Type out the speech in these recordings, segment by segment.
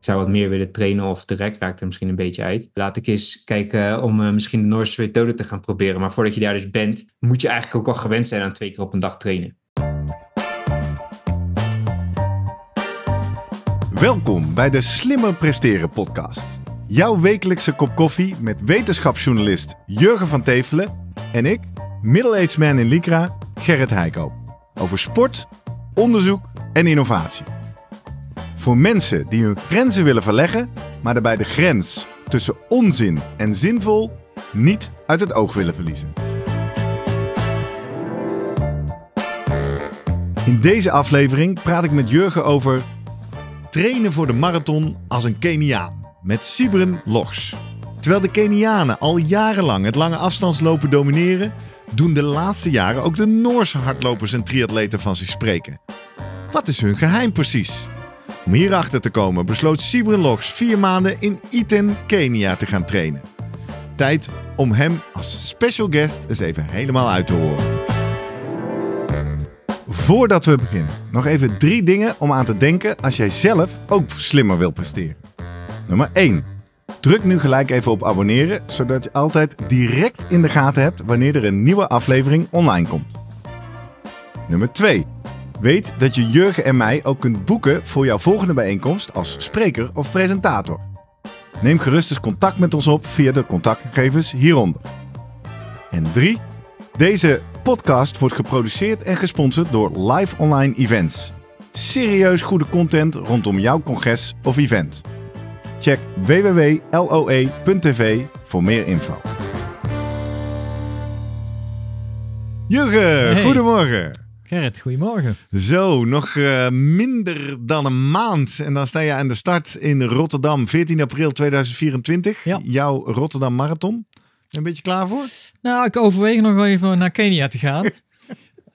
Ik zou wat meer willen trainen of de rek raakt er misschien een beetje uit. Laat ik eens kijken om uh, misschien de Noorse methode te gaan proberen. Maar voordat je daar dus bent, moet je eigenlijk ook al gewend zijn aan twee keer op een dag trainen. Welkom bij de Slimmer Presteren podcast. Jouw wekelijkse kop koffie met wetenschapsjournalist Jurgen van Tevelen en ik, middle-aged man in Lycra, Gerrit Heikoop. Over sport, onderzoek en innovatie. Voor mensen die hun grenzen willen verleggen, maar daarbij de grens tussen onzin en zinvol niet uit het oog willen verliezen. In deze aflevering praat ik met Jurgen over trainen voor de marathon als een Keniaan met Sibren Logs. Terwijl de Kenianen al jarenlang het lange afstandslopen domineren, doen de laatste jaren ook de Noorse hardlopers en triatleten van zich spreken. Wat is hun geheim precies? Om hierachter te komen besloot Sibren Logs vier maanden in Iten, Kenia te gaan trainen. Tijd om hem als special guest eens even helemaal uit te horen. Voordat we beginnen, nog even drie dingen om aan te denken als jij zelf ook slimmer wil presteren. Nummer 1. Druk nu gelijk even op abonneren, zodat je altijd direct in de gaten hebt wanneer er een nieuwe aflevering online komt. Nummer 2. Weet dat je Jurgen en mij ook kunt boeken voor jouw volgende bijeenkomst als spreker of presentator. Neem gerust eens contact met ons op via de contactgegevens hieronder. En 3. Deze podcast wordt geproduceerd en gesponsord door Live Online Events. Serieus goede content rondom jouw congres of event. Check www.loe.tv voor meer info. Jurgen, Hey. goedemorgen. Gerrit, goedemorgen. Zo, nog eh, minder dan een maand. En dan sta je aan de start in Rotterdam, 14 april 2024. Ja. Jouw Rotterdam Marathon. Een beetje klaar voor? Nou, ik overweeg nog wel even naar Kenia te gaan.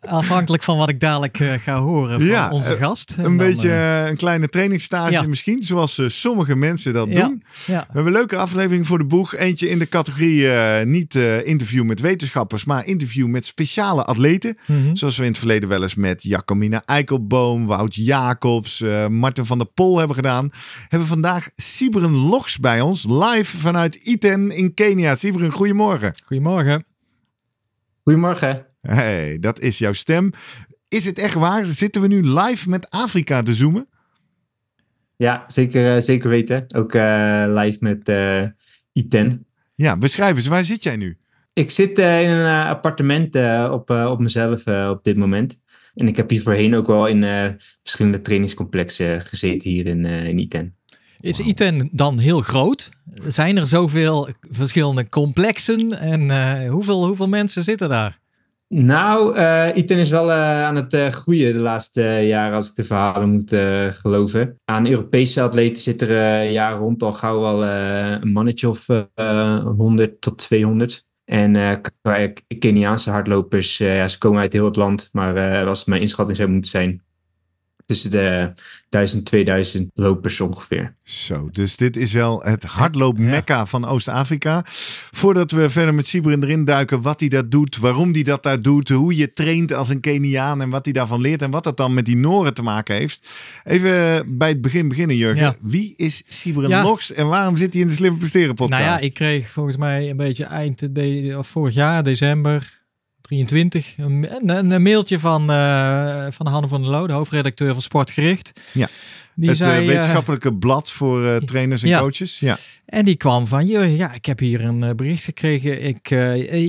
Afhankelijk van wat ik dadelijk eh, ga horen van Ja, onze eh, gast. En Een dan, beetje eh, een kleine trainingsstage ja. misschien, zoals sommige mensen dat Ja. doen. ja. We hebben een leuke aflevering voor de boeg. Eentje in de categorie niet eh, interview met wetenschappers, maar interview met speciale atleten. Mhm. Zoals we in het verleden wel eens met Jacomina Eikelboom, Wout Jacobs, eh Martin van der Pol hebben gedaan. Hebben we vandaag Sibren Logs bij ons, live vanuit Iten in Kenia. Sibren, goedemorgen. Goedemorgen. Goedemorgen. Hey, dat is jouw stem. Is het echt waar? Zitten we nu live met Afrika te zoomen? Ja, zeker, eh, zeker weten. Ook eh, live met eh Iten. Ja, beschrijf eens, waar zit jij nu? Ik zit eh, in een appartement op, eh, op mezelf eh, op dit moment. En ik heb hier voorheen ook wel in eh, verschillende trainingscomplexen gezeten hier in, eh, in Iten. Is Iten dan heel groot? Zijn er zoveel verschillende complexen? En eh, hoeveel, hoeveel mensen zitten daar? Nou, eh Iten is wel eh, aan het eh, groeien de laatste jaren, als ik de verhalen moet geloven. Aan Europese atleten zit er jaar rond al gauw wel een mannetje of eh 100 tot 200. En Keniaanse hardlopers, ja, ze komen uit heel het land, maar als mijn inschatting zou moeten zijn, tussen de 1000 2000 lopers ongeveer. Zo, dus dit is wel het hardloop-mekka van Oost-Afrika. Voordat we verder met Sibren erin duiken, wat hij dat doet, waarom hij dat daar doet, hoe je traint als een Keniaan en wat hij daarvan leert en wat dat dan met die Noren te maken heeft. Even bij het begin beginnen, Jurgen. Ja. Wie is Sibren Ja. Logs en waarom zit hij in de Slimme Presteren podcast? Nou ja, ik kreeg volgens mij een beetje eind de, of vorig jaar, december 23, een, een, mailtje van, eh, van Hanne van der Loo, de hoofdredacteur van Sportgericht. Ja. Die het eh, zei, eh, wetenschappelijke blad voor trainers en Ja. coaches. Ja. En die kwam van, "Jurgen, ja, ik heb hier een bericht gekregen. Ik,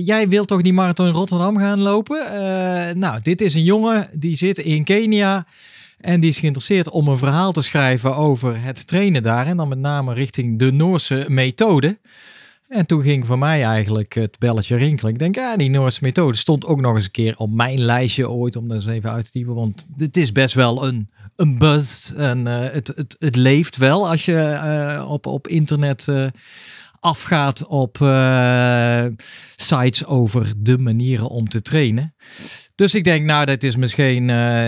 jij wilt toch die marathon in Rotterdam gaan lopen? Nou, dit is een jongen die zit in Kenia. En die is geïnteresseerd om een verhaal te schrijven over het trainen daar. En dan met name richting de Noorse methode. En toen ging voor mij eigenlijk het belletje rinkelen. Ik denk, ja, die Noorse methode stond ook nog eens een keer op mijn lijstje ooit. Om dat eens even uit te typen. Want het is best wel een, een buzz. En eh, het, het, het leeft wel als je eh, op, op internet eh, afgaat op sites over de manieren om te trainen. Dus ik denk, nou, dat is misschien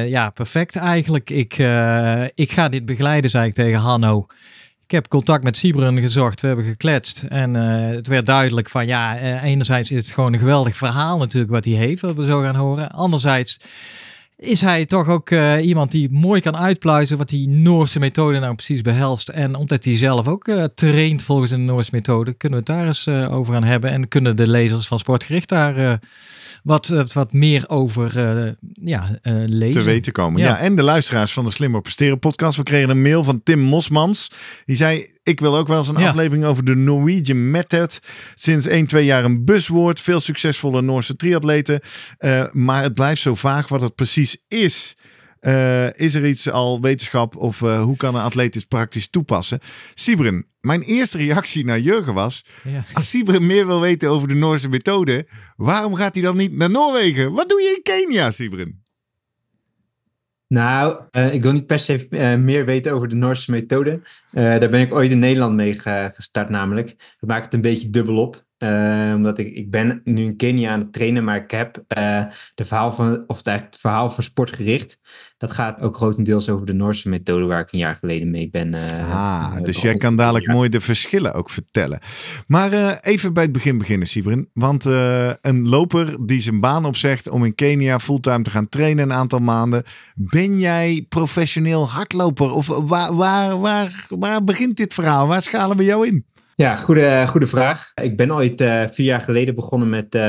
ja, perfect eigenlijk. Ik, ik ga dit begeleiden, zei ik tegen Hanno. Ik heb contact met Sibren gezocht, we hebben gekletst. En eh, het werd duidelijk van, ja, eh, enerzijds is het gewoon een geweldig verhaal natuurlijk wat hij heeft, wat we zo gaan horen. Anderzijds is hij toch ook uh, iemand die mooi kan uitpluizen wat die Noorse methode nou precies behelst. En omdat hij zelf ook uh, traint volgens de Noorse methode, kunnen we het daar eens uh, over gaan hebben. En kunnen de lezers van Sportgericht daar wat, wat meer over ja, lezen. Te weten komen. Ja. ja. en de luisteraars van de Slimmer Presteren podcast. We kregen een mail van Tim Mosmans. Die zei, ik wil ook wel eens een ja. aflevering over de Norwegian Method. Sinds 1, 2 jaar een buswoord. Veel succesvolle Noorse triatleten. maar het blijft zo vaag wat het precies is. Uh, is er iets al wetenschap of uh, hoe kan een atleet dit praktisch toepassen? Sibren, mijn eerste reactie naar Jurgen was: ja. als Sibren meer wil weten over de Noorse methode, waarom gaat hij dan niet naar Noorwegen? Wat doe je in Kenia, Sibren? Nou, uh, ik wil niet per se meer weten over de Noorse methode. daar ben ik ooit in Nederland mee gestart, namelijk. Dat maakt het een beetje dubbel op. Uh, omdat ik, ik ben nu in Kenia aan het trainen, maar ik heb uh, de verhaal van, of het, het verhaal van sportgericht. Dat gaat ook grotendeels over de Noorse methode waar ik een jaar geleden mee ben. Uh, ah, dus jij kan dadelijk mooi de verschillen ook vertellen. Maar even bij het begin beginnen, Sibrin. Want een loper die zijn baan opzegt om in Kenia fulltime te gaan trainen een aantal maanden. Ben jij professioneel hardloper? Of waar, waar, waar, waar begint dit verhaal? Waar schalen we jou in? Ja, goede, goede vraag. Ik ben ooit uh, vier jaar geleden begonnen met uh,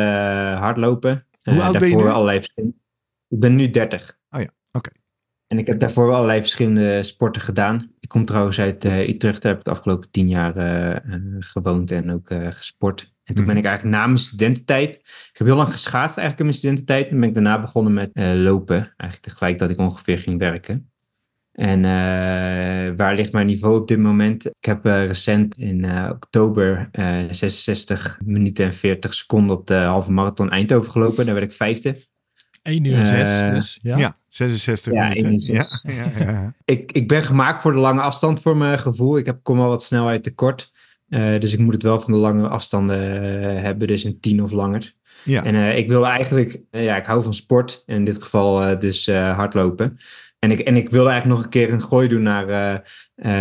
hardlopen. Hoe uh, oud ben je nu? Allerlei ik ben nu 30. Oh ja, oké. En ik heb daarvoor allerlei verschillende sporten gedaan. Ik kom trouwens uit Utrecht. Daar heb ik de afgelopen tien jaar gewoond en ook gesport. En toen ben ik eigenlijk na mijn studententijd... Ik heb heel lang geschaatst eigenlijk in mijn studententijd. En ben ik daarna begonnen met lopen. Eigenlijk tegelijk dat ik ongeveer ging werken. En uh, waar ligt mijn niveau op dit moment? Ik heb uh, recent in uh, oktober 66 minuten en 40 seconden op de halve marathon Eindhoven gelopen. Daar werd ik vijfde. 1 uur 6 dus. Ja, ja 66 ja, minuten. Ja, ja, ja, ik, ik ben gemaakt voor de lange afstand voor mijn gevoel. Ik heb, kom wel wat snelheid tekort. dus ik moet het wel van de lange afstanden hebben, dus een 10 of langer. Ja. En ik wil eigenlijk, ja, ik hou van sport. In dit geval dus hardlopen. En ik, en ik wilde eigenlijk nog een keer een gooi doen naar uh,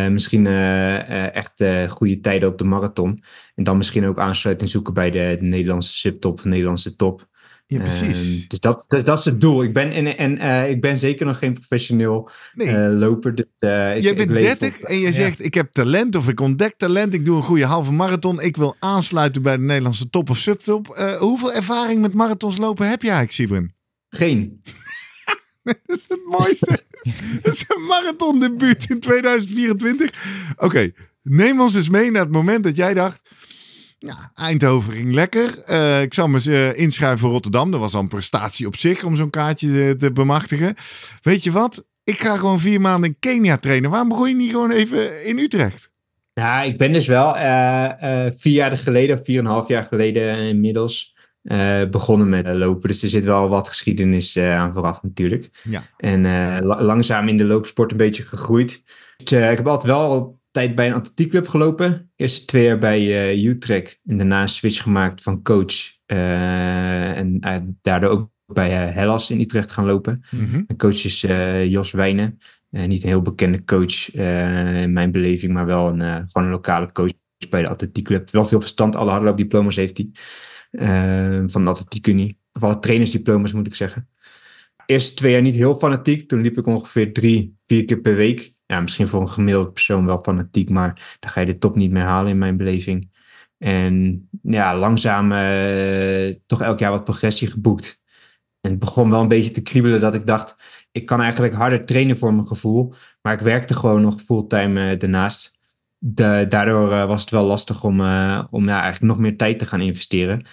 uh, misschien uh, echt goede tijden op de marathon. En dan misschien ook aansluiting zoeken bij de, de Nederlandse subtop, de Nederlandse top. Ja, precies. Um, dus dat, dus dat is het doel. Ik ben, en, en ik ben zeker nog geen professioneel nee. loper. Dus, Jij bent 30 en je zegt: Ik heb talent of ik ontdek talent. Ik doe een goede halve marathon. Ik wil aansluiten bij de Nederlandse top of subtop. hoeveel ervaring met marathons lopen heb jij, Sibren? Geen. dat is het mooiste. dat is een marathondebuut in 2024. Oké, neem ons eens mee naar het moment dat jij dacht... Ja, Eindhoven ging lekker. Uh, ik zal me uh, inschrijven voor Rotterdam. Dat was al een prestatie op zich om zo'n kaartje te, te, bemachtigen. Weet je wat? Ik ga gewoon vier maanden in Kenia trainen. Waarom begon je niet gewoon even in Utrecht? Ja, ik ben dus wel uh, vier jaar geleden, vier en een half jaar geleden inmiddels uh, begonnen met lopen. Dus er zit wel wat geschiedenis uh, aan vooraf natuurlijk. Ja. En uh, la langzaam in de loopsport een beetje gegroeid. Dus, ik heb altijd wel al tijd bij een atletiekclub gelopen. Eerst twee jaar bij Utrecht en daarna een switch gemaakt van coach. en daardoor ook bij Hellas in Utrecht gaan lopen. Mm -hmm. Mijn coach is Jos Wijnen. niet een heel bekende coach in mijn beleving, maar wel een, gewoon een lokale coach bij de atletiekclub. Wel veel verstand, alle hardloopdiploma's heeft hij. Uh, van de atletiek unie. Of alle trainersdiploma's moet ik zeggen. Eerst twee jaar niet heel fanatiek. Toen liep ik ongeveer drie, vier keer per week. Ja, misschien voor een gemiddeld persoon wel fanatiek, maar dan ga je de top niet meer halen in mijn beleving. En ja, langzaam uh, toch elk jaar wat progressie geboekt. En het begon wel een beetje te kriebelen dat ik dacht, ik kan eigenlijk harder trainen voor mijn gevoel. Maar ik werkte gewoon nog fulltime uh, daarnaast de, daardoor uh, was het wel lastig om, uh, om ja, eigenlijk nog meer tijd te gaan investeren.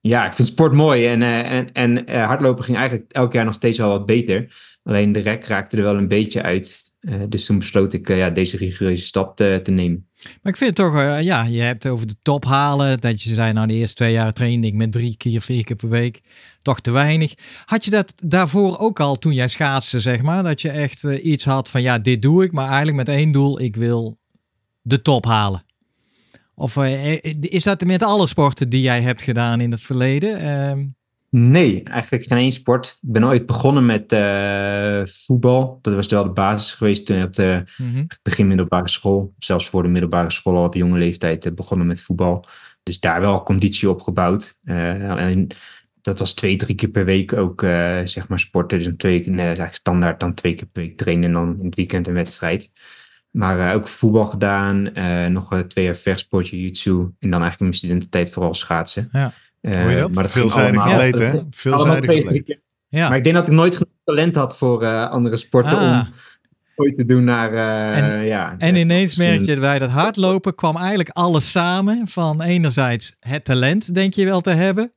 Ja, ik vind sport mooi en, uh, en, en hardlopen ging eigenlijk elk jaar nog steeds wel wat beter. Alleen de rek raakte er wel een beetje uit. dus toen besloot ik ja, deze rigoureuze stap te, te nemen. Maar ik vind het toch, ja, je hebt over de top halen. Dat je zei, nou de eerste twee jaar trainde ik met drie keer, vier keer per week. Toch te weinig. Had je dat daarvoor ook al toen jij schaatste, zeg maar? Dat je echt iets had van, ja, dit doe ik. Maar eigenlijk met één doel, ik wil de top halen? Of uh, is dat met alle sporten die jij hebt gedaan in het verleden? Uh... Nee, eigenlijk geen één sport. Ik ben ooit begonnen met uh, voetbal. Dat was wel de basis geweest toen op de mm -hmm. begin middelbare school. Zelfs voor de middelbare school al op jonge leeftijd begonnen met voetbal. Dus daar wel conditie opgebouwd. en dat was twee, drie keer per week ook uh, zeg maar sporten. Dus twee, nee, eigenlijk standaard dan twee keer per week trainen en dan in het weekend een wedstrijd. Maar uh, ook voetbal gedaan, uh, nog twee jaar vechtsport, jiu-jitsu en dan eigenlijk in mijn studententijd vooral schaatsen. Ja. Hoe je dat? Maar dat Veelzijdig atleet, hè? Veelzijdig. Ja. Maar ik denk dat ik nooit genoeg talent had voor andere sporten ah. om ooit te doen naar. en, ja, en ineens merk je bij dat hardlopen kwam eigenlijk alles samen. Van enerzijds het talent, denk je wel te hebben.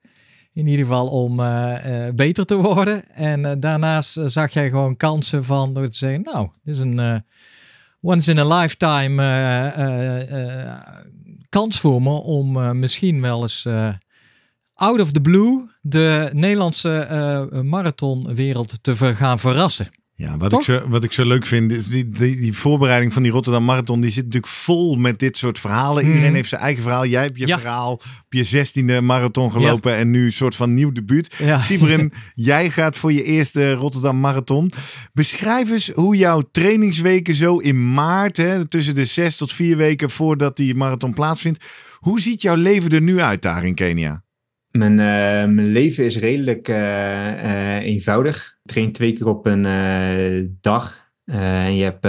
In ieder geval om uh, uh, beter te worden. En uh, daarnaast zag jij gewoon kansen van door te zeggen: Nou, dit is een once in a lifetime kans voor me om misschien wel eens out of the blue de Nederlandse marathonwereld te gaan verrassen. Ja, wat ik, zo, wat ik zo leuk vind, is die, die, die, voorbereiding van die Rotterdam Marathon, die zit natuurlijk vol met dit soort verhalen. Iedereen hmm. heeft zijn eigen verhaal. Jij hebt je verhaal op je zestiende marathon gelopen en nu een soort van nieuw debuut. Ja. Sibrin, jij gaat voor je eerste Rotterdam Marathon. Beschrijf eens hoe jouw trainingsweken zo in maart, hè, tussen de zes tot vier weken voordat die marathon plaatsvindt. Hoe ziet jouw leven er nu uit daar in Kenia? Mijn, uh, mijn leven is redelijk uh, uh, eenvoudig. Ik train twee keer op een dag. en je hebt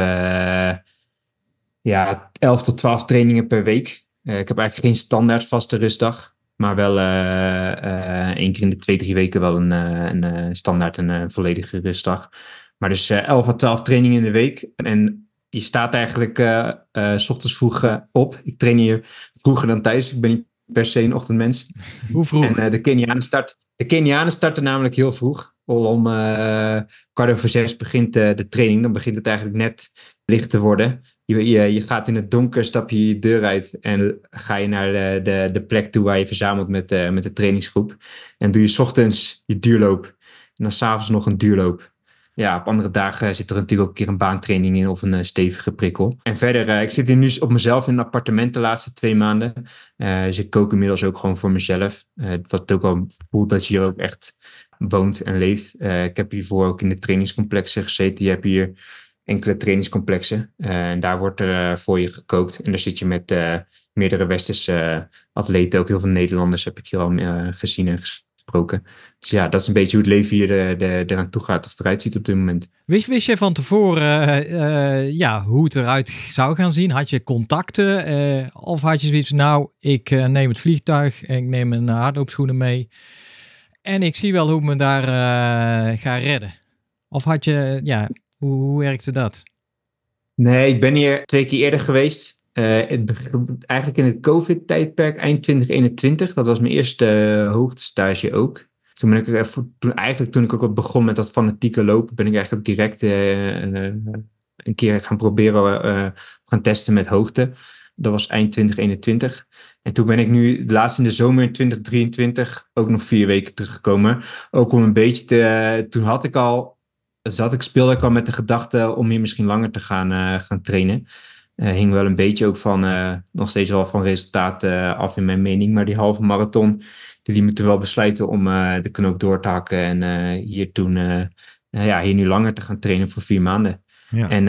ja, 11 tot 12 trainingen per week. ik heb eigenlijk geen standaard vaste rustdag. Maar wel één keer in de twee, drie weken wel een, een standaard en een volledige rustdag. Maar dus 11 tot 12 trainingen in de week. En je staat eigenlijk s ochtends vroeg op. Ik train hier vroeger dan thuis. Ik ben niet per se een ochtendmens. Hoe vroeg? En uh, de, Kenianen start, de Kenianen starten namelijk heel vroeg. Al om uh, kwart over zes begint uh, de training. Dan begint het eigenlijk net licht te worden. Je, je, je gaat in het donker, stap je je deur uit en ga je naar de, de, de plek toe waar je verzamelt met, met de trainingsgroep. En doe je s ochtends je duurloop. En dan s'avonds nog een duurloop ja, op andere dagen zit er natuurlijk ook een keer een baantraining in of een uh, stevige prikkel. En verder, uh, ik zit hier nu op mezelf in een appartement de laatste twee maanden. Dus ik kook inmiddels ook gewoon voor mezelf. wat ook al voelt dat je hier ook echt woont en leeft. ik heb hiervoor ook in de trainingscomplexen gezeten. Je hebt hier enkele trainingscomplexen. en daar wordt er voor je gekookt. En daar zit je met meerdere westerse atleten. Ook heel veel Nederlanders heb ik hier al gezien en gezien dus ja, dat is een beetje hoe het leven hier de, de, eraan toe gaat of eruit ziet op dit moment. Wist, wist je van tevoren uh, ja, hoe het eruit zou gaan zien? Had je contacten? Uh, of had je zoiets, nou, ik neem het vliegtuig en ik neem mijn hardloopschoenen mee. En ik zie wel hoe ik me daar ga redden. Of had je, ja, hoe, hoe werkte dat? Nee, ik ben hier twee keer eerder geweest. Uh, eigenlijk in het COVID-tijdperk, eind 2021. Dat was mijn eerste uh, hoogtestage ook. Toen ik toen, eigenlijk toen ik ook begon met dat fanatieke lopen, ben ik eigenlijk direct uh, een keer gaan proberen gaan testen met hoogte. Dat was eind 2021. En toen ben ik nu, laatst in de zomer in 2023, ook nog vier weken teruggekomen. Ook om een beetje te, toen had ik al, zat ik, speelde ik al met de gedachte om hier misschien langer te gaan, gaan trainen. Uh, hing wel een beetje ook van, uh, nog steeds wel van resultaten uh, af in mijn mening. Maar die halve marathon, die liet me toen wel besluiten om de knoop door te hakken. En hier toen, ja, hier nu langer te gaan trainen voor vier maanden. Ja. En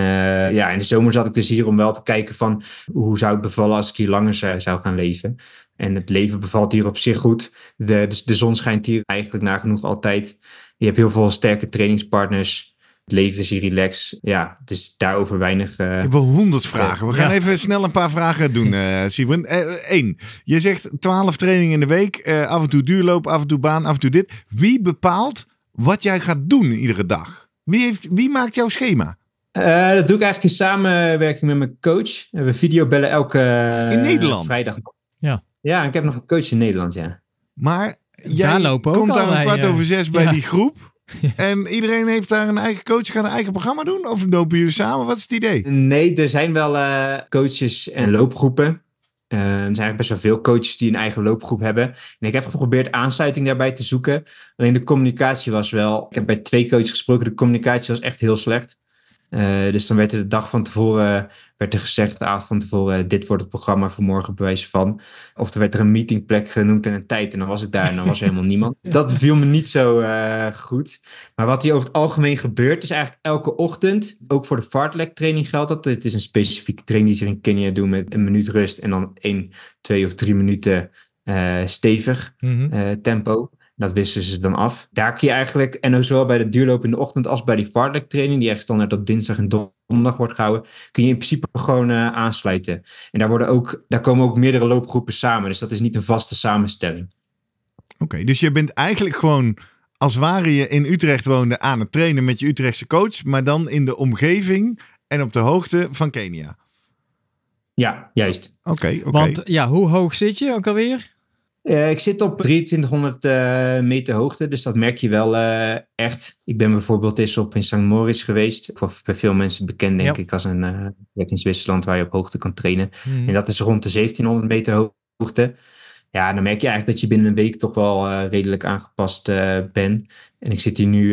ja, in de zomer zat ik dus hier om wel te kijken van hoe zou het bevallen als ik hier langer zou gaan leven. En het leven bevalt hier op zich goed. De, de, de zon schijnt hier eigenlijk nagenoeg altijd. Je hebt heel veel sterke trainingspartners. Het leven is hier relax. Ja, het is daarover weinig. Uh... Ik heb wel honderd vragen. We gaan even snel een paar vragen doen, uh, Simon. Eén, uh, je zegt twaalf trainingen in de week. Eh, af en toe duurloop, af en toe baan, af en toe dit. Wie bepaalt wat jij gaat doen iedere dag? Wie, heeft, wie maakt jouw schema? dat doe ik eigenlijk in samenwerking met mijn coach. We videobellen elke in Nederland? vrijdag. Ja. ja, ik heb nog een coach in Nederland, ja. Maar jij lopen ook komt daar een kwart over zes bij die groep. En iedereen heeft daar een eigen coach, gaat een eigen programma doen? Of lopen jullie samen? Wat is het idee? Nee, er zijn wel uh, coaches en loopgroepen. Uh, er zijn eigenlijk best wel veel coaches die een eigen loopgroep hebben. En ik heb geprobeerd aansluiting daarbij te zoeken. Alleen de communicatie was wel... Ik heb bij twee coaches gesproken. De communicatie was echt heel slecht. Uh, dus dan werd er de dag van tevoren werd er gezegd, de avond van tevoren, dit wordt het programma voor morgen bewijs van. Of er werd er een meetingplek genoemd en een tijd en dan was ik daar en dan was er helemaal niemand. Dat beviel me niet zo uh, goed. Maar wat hier over het algemeen gebeurt, is eigenlijk elke ochtend, ook voor de fartlek training geldt dat. Dus het is een specifieke training die ze in Kenia doen met een minuut rust en dan één, twee of drie minuten uh, stevig mm -hmm. tempo. Dat wisten ze dan af. Daar kun je eigenlijk, en zowel bij de duurloop in de ochtend als bij die fartlek training, die echt standaard op dinsdag en donderdag wordt gehouden, kun je in principe gewoon uh, aansluiten. En daar, worden ook, daar komen ook meerdere loopgroepen samen. Dus dat is niet een vaste samenstelling. Oké, dus je bent eigenlijk gewoon als ware je in Utrecht woonde aan het trainen met je Utrechtse coach, maar dan in de omgeving en op de hoogte van Kenia. Ja, juist. Oké, oké. Want ja, hoe hoog zit je ook alweer? Uh, ik zit op 2300 uh, meter hoogte, dus dat merk je wel uh, echt. Ik ben bijvoorbeeld eens op in St. Moritz geweest. Of bij veel mensen bekend, denk ja. ik, als een plek in Zwitserland waar je op hoogte kan trainen. Mm. En dat is rond de 1700 meter hoogte. Ja, dan merk je eigenlijk dat je binnen een week toch wel redelijk aangepast bent. En ik zit hier nu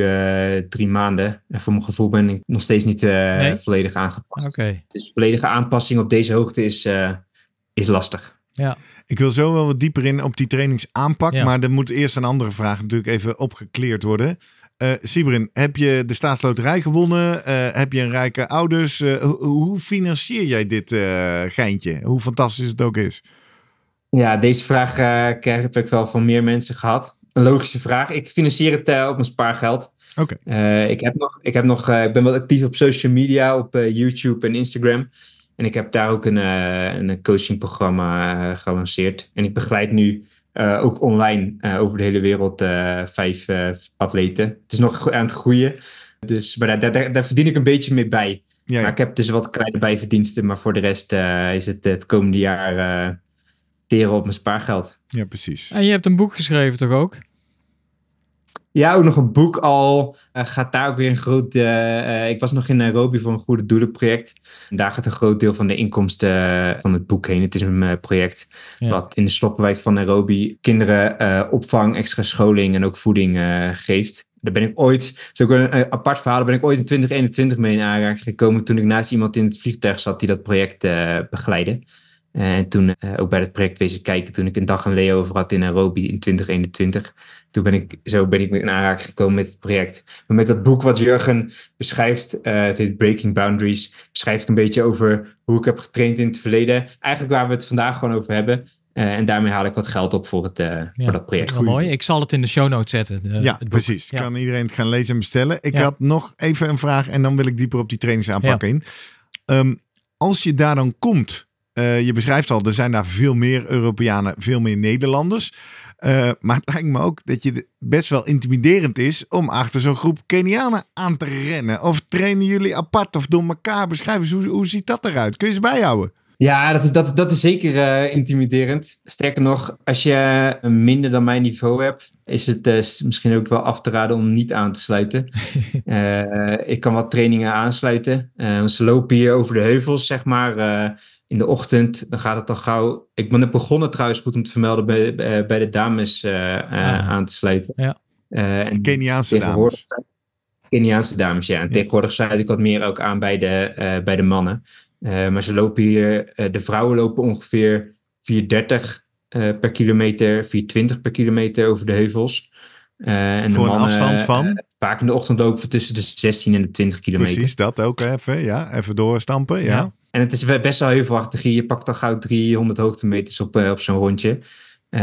drie maanden. En voor mijn gevoel ben ik nog steeds niet nee? volledig aangepast. Okay. Dus volledige aanpassing op deze hoogte is, is lastig. Ja. Ik wil zo wel wat dieper in op die trainingsaanpak. Ja. Maar er moet eerst een andere vraag natuurlijk even opgekleerd worden. Uh, Sibrin, heb je de staatsloterij gewonnen? Uh, heb je een rijke ouders? Uh, hoe, hoe financier jij dit geintje? Hoe fantastisch het ook is. Ja, deze vraag krijg heb ik wel van meer mensen gehad. Een logische vraag. Ik financier het op mijn spaargeld. Oké. Okay. ik heb nog, ik heb nog, ik ben wel actief op social media, op YouTube en Instagram. En ik heb daar ook een, uh, een coachingprogramma uh, gelanceerd. En ik begeleid nu uh, ook online over de hele wereld vijf atleten. Het is nog aan het groeien. Dus, maar daar, daar, daar verdien ik een beetje mee bij. Ja, ja. Maar ik heb dus wat kleine bijverdiensten. Maar voor de rest is het het komende jaar teren op mijn spaargeld. Ja, precies. En je hebt een boek geschreven toch ook? Ja, ook nog een boek al. Uh, gaat daar ook weer een groot. Uh, ik was nog in Nairobi voor een goede doelenproject. En daar gaat een groot deel van de inkomsten van het boek heen. Het is een project ja. wat in de sloppenwijk van Nairobi kinderen opvang, extra scholing en ook voeding geeft. Daar ben ik ooit, zo een apart verhaal, ben ik ooit in 2021 mee in aanraking gekomen toen ik naast iemand in het vliegtuig zat die dat project begeleidde. En toen ook bij dat project wezen kijken toen ik een dag een layover had in Nairobi in 2021 toen ben ik, zo ben ik in aanraking gekomen met het project. Maar met dat boek wat Jurgen beschrijft, uh, dit Breaking Boundaries, beschrijf ik een beetje over hoe ik heb getraind in het verleden. Eigenlijk waar we het vandaag gewoon over hebben. Uh, en daarmee haal ik wat geld op voor, het, uh, ja, voor dat project. Wel mooi. Ik zal het in de show notes zetten. De, ja, precies. Ja. Kan iedereen het gaan lezen en bestellen. Ik had nog even een vraag en dan wil ik dieper op die trainingsaanpak in. Um, als je daar dan komt, je beschrijft al, er zijn daar veel meer Europeanen, veel meer Nederlanders. Uh, maar het lijkt me ook dat je best wel intimiderend is om achter zo'n groep Kenianen aan te rennen. Of trainen jullie apart of door elkaar? Beschrijf eens, hoe, hoe ziet dat eruit? Kun je ze bijhouden? Ja, dat is, dat, dat is zeker uh, intimiderend. Sterker nog, als je een minder dan mijn niveau hebt, is het uh, misschien ook wel af te raden om niet aan te sluiten. ik kan wat trainingen aansluiten. ze lopen hier over de heuvels, zeg maar in de ochtend, dan gaat het al gauw. Ik ben net begonnen trouwens, goed om te vermelden, bij, bij de dames uh, uh, aan te sluiten. Ja. Uh, en Keniaanse dames. Keniaanse dames, ja. En ja. tegenwoordig sluit ik wat meer ook aan bij de, bij de mannen. maar ze lopen hier, de vrouwen lopen ongeveer 430 per kilometer, 420 per kilometer over de heuvels. en Voor de mannen, een afstand van? vaak in de ochtend lopen we tussen de 16 en de 20 kilometer. Precies, dat ook even, ja. Even doorstampen, ja. En het is best wel heuvelachtig. Je pakt al gauw 300 hoogtemeters op, uh, op zo'n rondje. Uh,